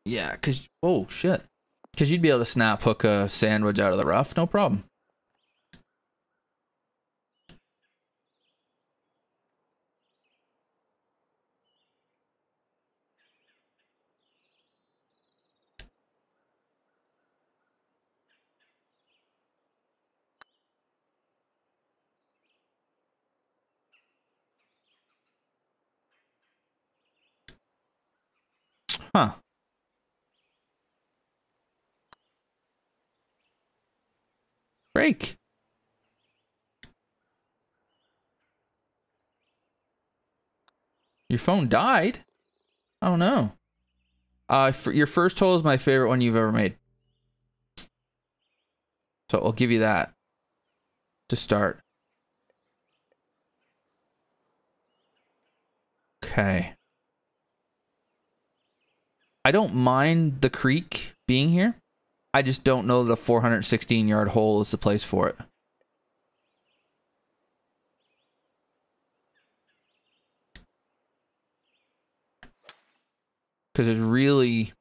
Yeah, because, oh shit. Because you'd be able to snap hook a sandwich out of the rough, no problem. Huh. Break. Your phone died? Oh no. Uh, your first hole is my favorite one you've ever made. So I'll give you that to start. Okay. I don't mind the creek being here. I just don't know the 416 yard hole is the place for it. Because there's really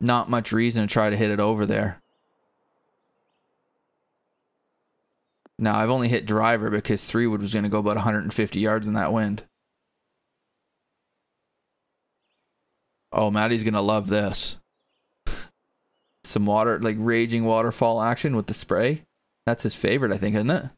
not much reason to try to hit it over there. Now, I've only hit driver because three wood was going to go about 150 yards in that wind. Oh, Maddie's gonna love this. (laughs) Some water, like raging waterfall action with the spray. That's his favorite, I think, isn't it?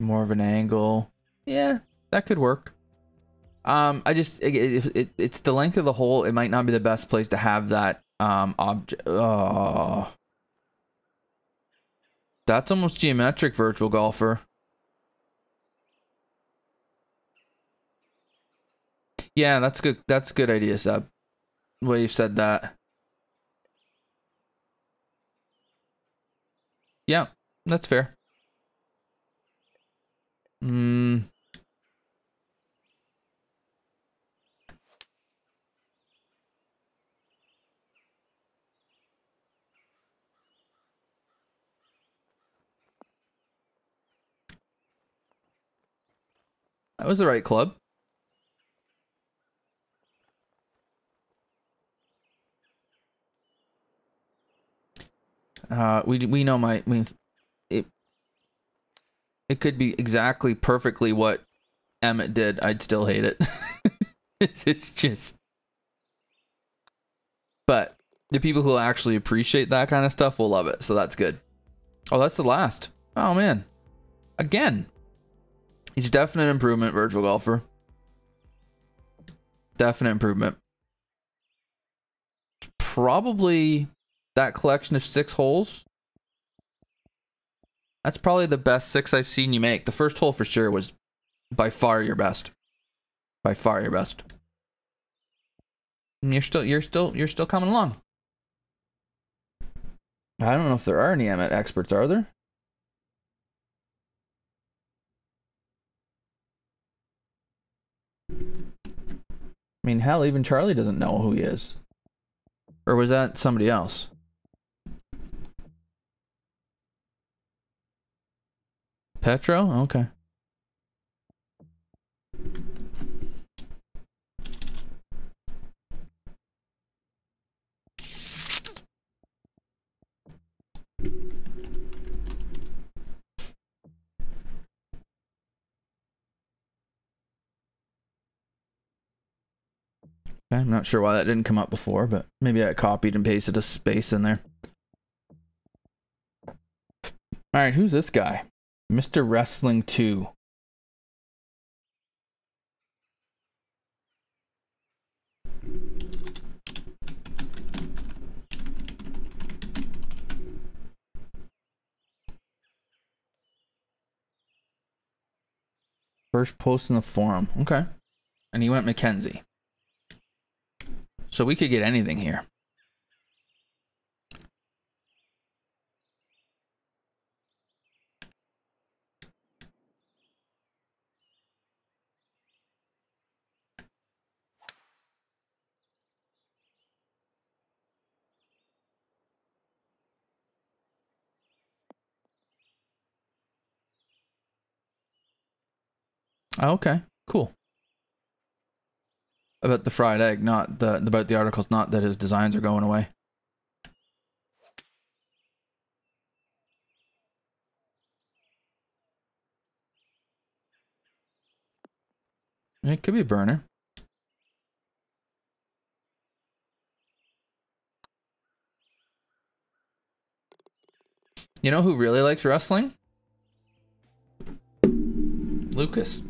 More of an angle. Yeah, that could work. Um, I just it, it, it, it's the length of the hole. It might not be the best place to have that um object. Oh, that's almost geometric, virtual golfer. Yeah, that's good. That's a good idea, Seb. Way you said that. Yeah, that's fair. Hmm. That was the right club. Uh, we we know my. I it. It could be exactly perfectly what Emmet did. I'd still hate it. (laughs) it's it's just. But the people who actually appreciate that kind of stuff will love it, so that's good. Oh, that's the last. Oh man, again. He's definite improvement, virtual golfer. Definite improvement. Probably that collection of six holes. That's probably the best six I've seen you make. The first hole for sure was by far your best. By far your best. And you're still you're still you're still coming along. I don't know if there are any Emmet experts, are there? I mean, hell, even Charlie doesn't know who he is. Or was that somebody else? Petro? Okay. Okay, I'm not sure why that didn't come up before, but maybe I copied and pasted a space in there. All right, who's this guy? Mr. Wrestling 2. First post in the forum. Okay. And he went Mackenzie. So we could get anything here. Okay, cool. About the fried egg, not the about the articles, not that his designs are going away. It could be a burner. You know who really likes wrestling? Lucas.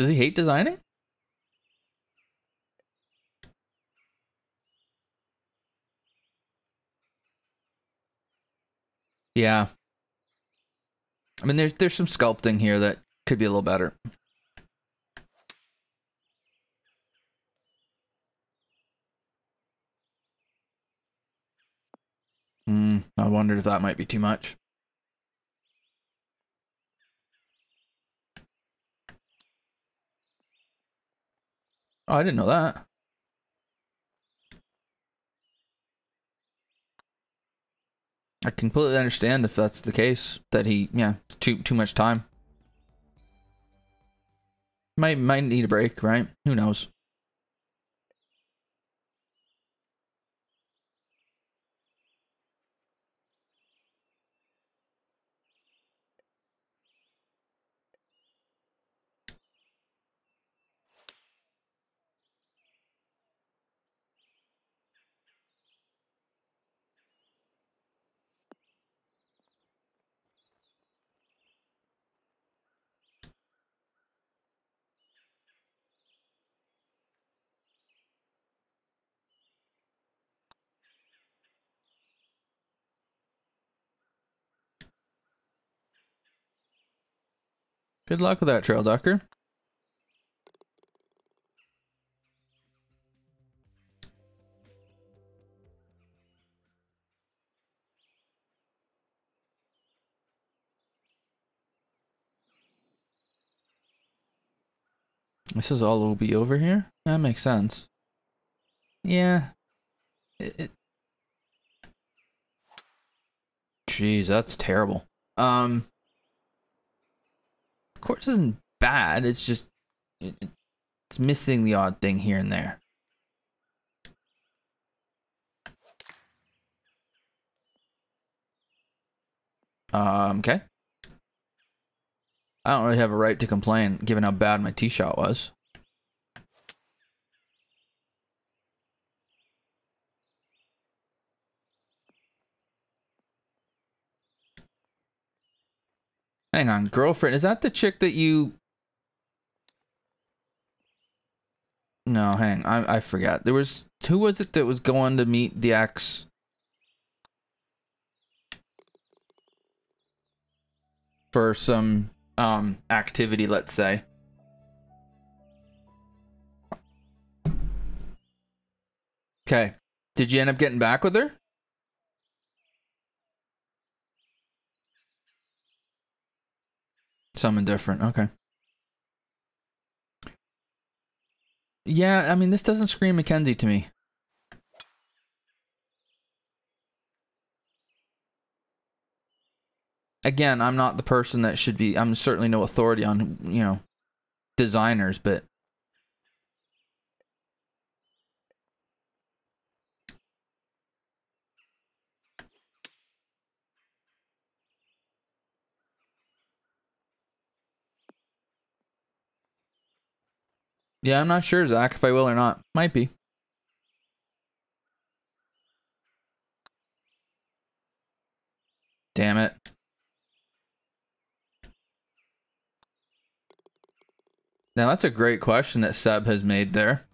Does he hate designing? Yeah. I mean, there's there's some sculpting here that could be a little better. Hmm. I wondered if that might be too much. Oh, I didn't know that. I completely understand if that's the case. That he, yeah, too too much time. Might might need a break, right? Who knows? Good luck with that Trailducker. This is all OB over here? That makes sense. Yeah. It, it... Jeez, that's terrible. Um course isn't bad. It's just it, it's missing the odd thing here and there. Um, okay. I don't really have a right to complain given how bad my tee shot was. Hang on, girlfriend. Is that the chick that you No, hang. I I forgot. There was who was it that was going to meet the ex? For some um activity, let's say. Okay. Did you end up getting back with her? Something different. Okay. Yeah, I mean, this doesn't scream Mackenzie to me. Again, I'm not the person that should be. I'm certainly no authority on, you know, designers, but Yeah, I'm not sure, Zach, if I will or not. Might be. Damn it. Now, that's a great question that Seb has made there.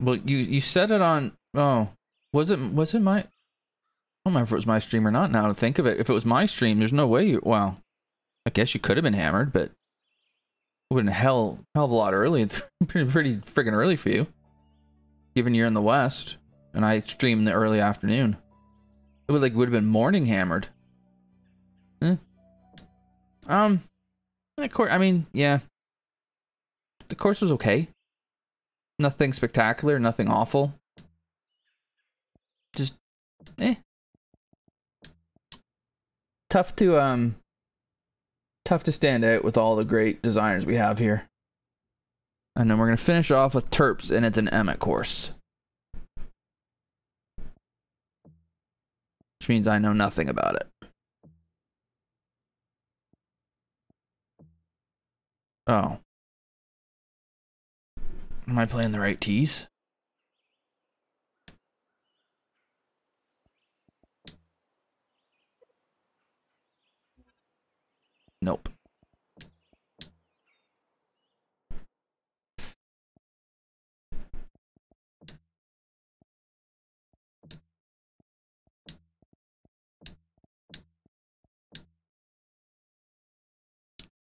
Well, you you said it on. Oh, was it was it my? I don't remember if it was my stream or not. Now to think of it, if it was my stream, there's no way. You, well, I guess you could have been hammered, but it would been hell hell of a lot early. (laughs) pretty pretty freaking early for you, given you're in the west, and I stream in the early afternoon. It would like would have been morning hammered. Eh. Um, that course. I mean, yeah, the course was okay. Nothing spectacular, nothing awful. Just eh. Tough to um tough to stand out with all the great designers we have here. And then we're gonna finish off with Terps and it's an Emmet course. Which means I know nothing about it. Oh. Am I playing the right tees? Nope.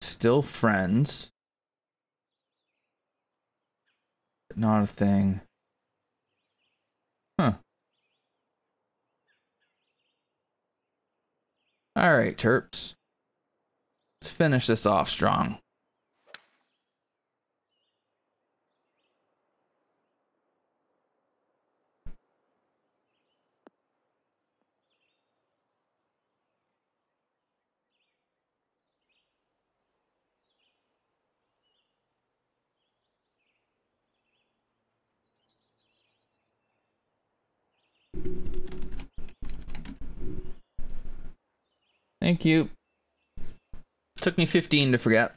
Still friends. Not a thing. Huh. Alright, Terps. Let's finish this off strong. Thank you. Took me 15 to forget.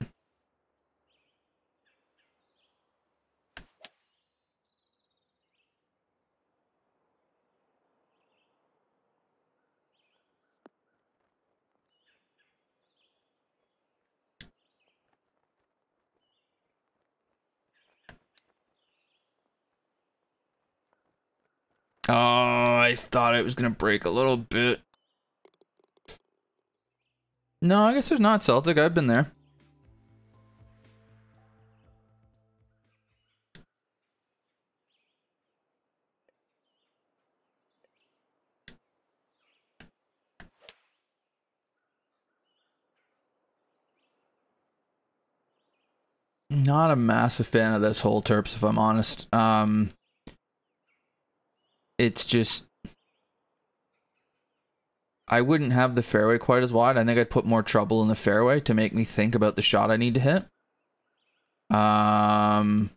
Oh, I thought it was going to break a little bit. No, I guess there's not Celtic. I've been there. Not a massive fan of this whole Terps, if I'm honest. Um, it's just I wouldn't have the fairway quite as wide. I think I'd put more trouble in the fairway to make me think about the shot I need to hit. Um,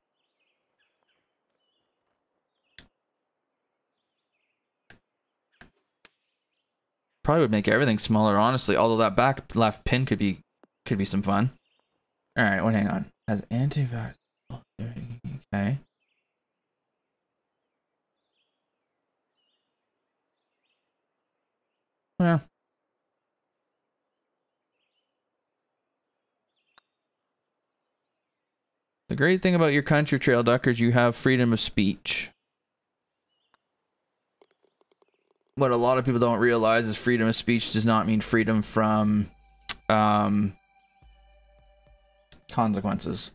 probably would make everything smaller, honestly. Although that back left pin could be could be some fun. All right, well, hang on. Has antivirus. Okay. Yeah. The great thing about your country Trailduckers, you have freedom of speech. What a lot of people don't realize is freedom of speech does not mean freedom from um, consequences.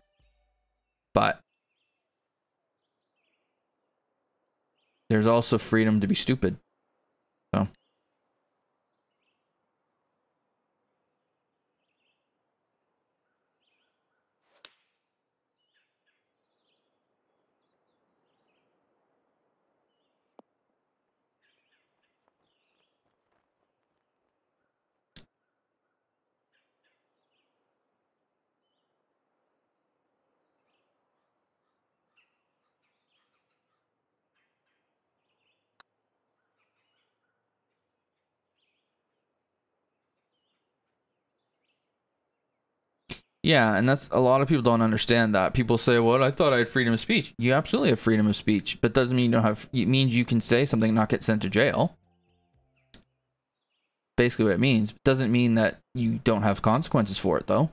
But there's also freedom to be stupid. So. Yeah, and that's a lot of people don't understand that. People say, "Well, I thought I had freedom of speech." You absolutely have freedom of speech, but doesn't mean you don't have. It means you can say something, and not get sent to jail. Basically, what it means doesn't mean that you don't have consequences for it, though.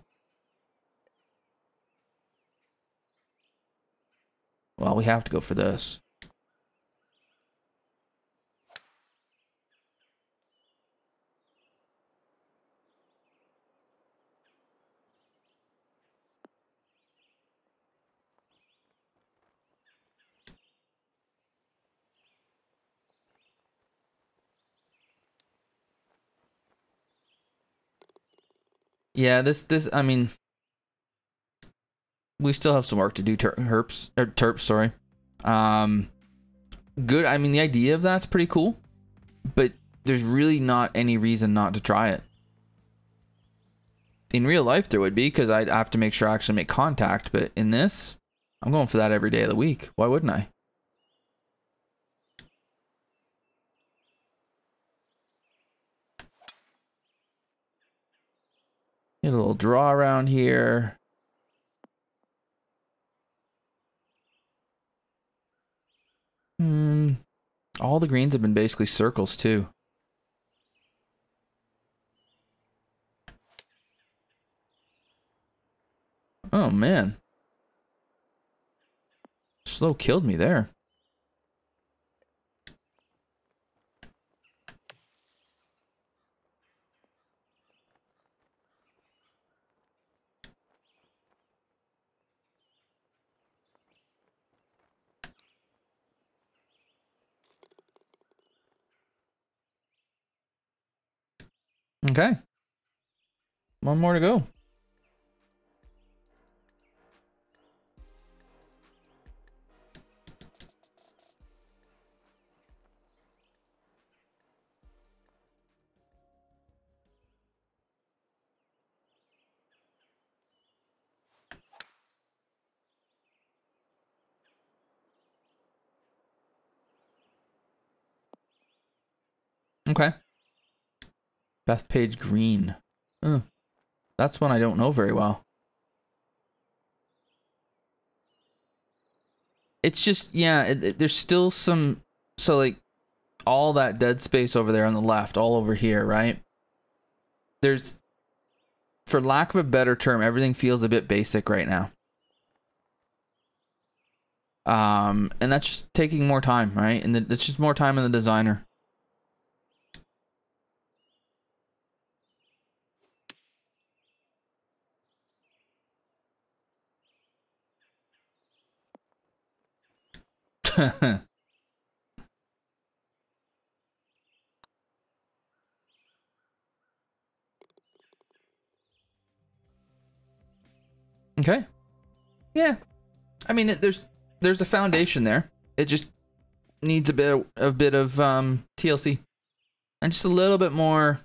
Well, we have to go for this. Yeah, this this I mean, we still have some work to do. Ter- herps or terps, sorry. Um, good. I mean, the idea of that's pretty cool, but there's really not any reason not to try it. In real life, there would be because I'd have to make sure I actually make contact. But in this, I'm going for that every day of the week. Why wouldn't I? Get a little draw around here. Hmm. All the greens have been basically circles too. Oh man. Slow killed me there. Okay. One more to go. Okay. Bethpage Green. Oh, that's one I don't know very well. It's just, yeah, it, it, there's still some, so like all that dead space over there on the left, all over here, right? There's, for lack of a better term, everything feels a bit basic right now. Um, and that's just taking more time, right? And the, it's just more time in the designer. (laughs) okay. Yeah. I mean, it, there's there's a foundation there. It just needs a bit of, a bit of um, TLC and just a little bit more.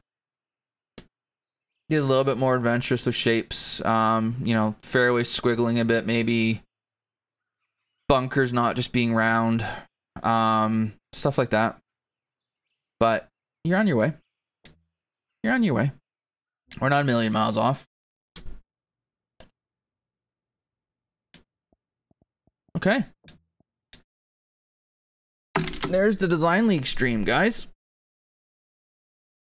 Get a little bit more adventurous with shapes. Um, you know, fairways squiggling a bit, maybe. Bunkers not just being round. Um, stuff like that. But you're on your way. You're on your way. We're not a million miles off. Okay. There's the Design League stream, guys.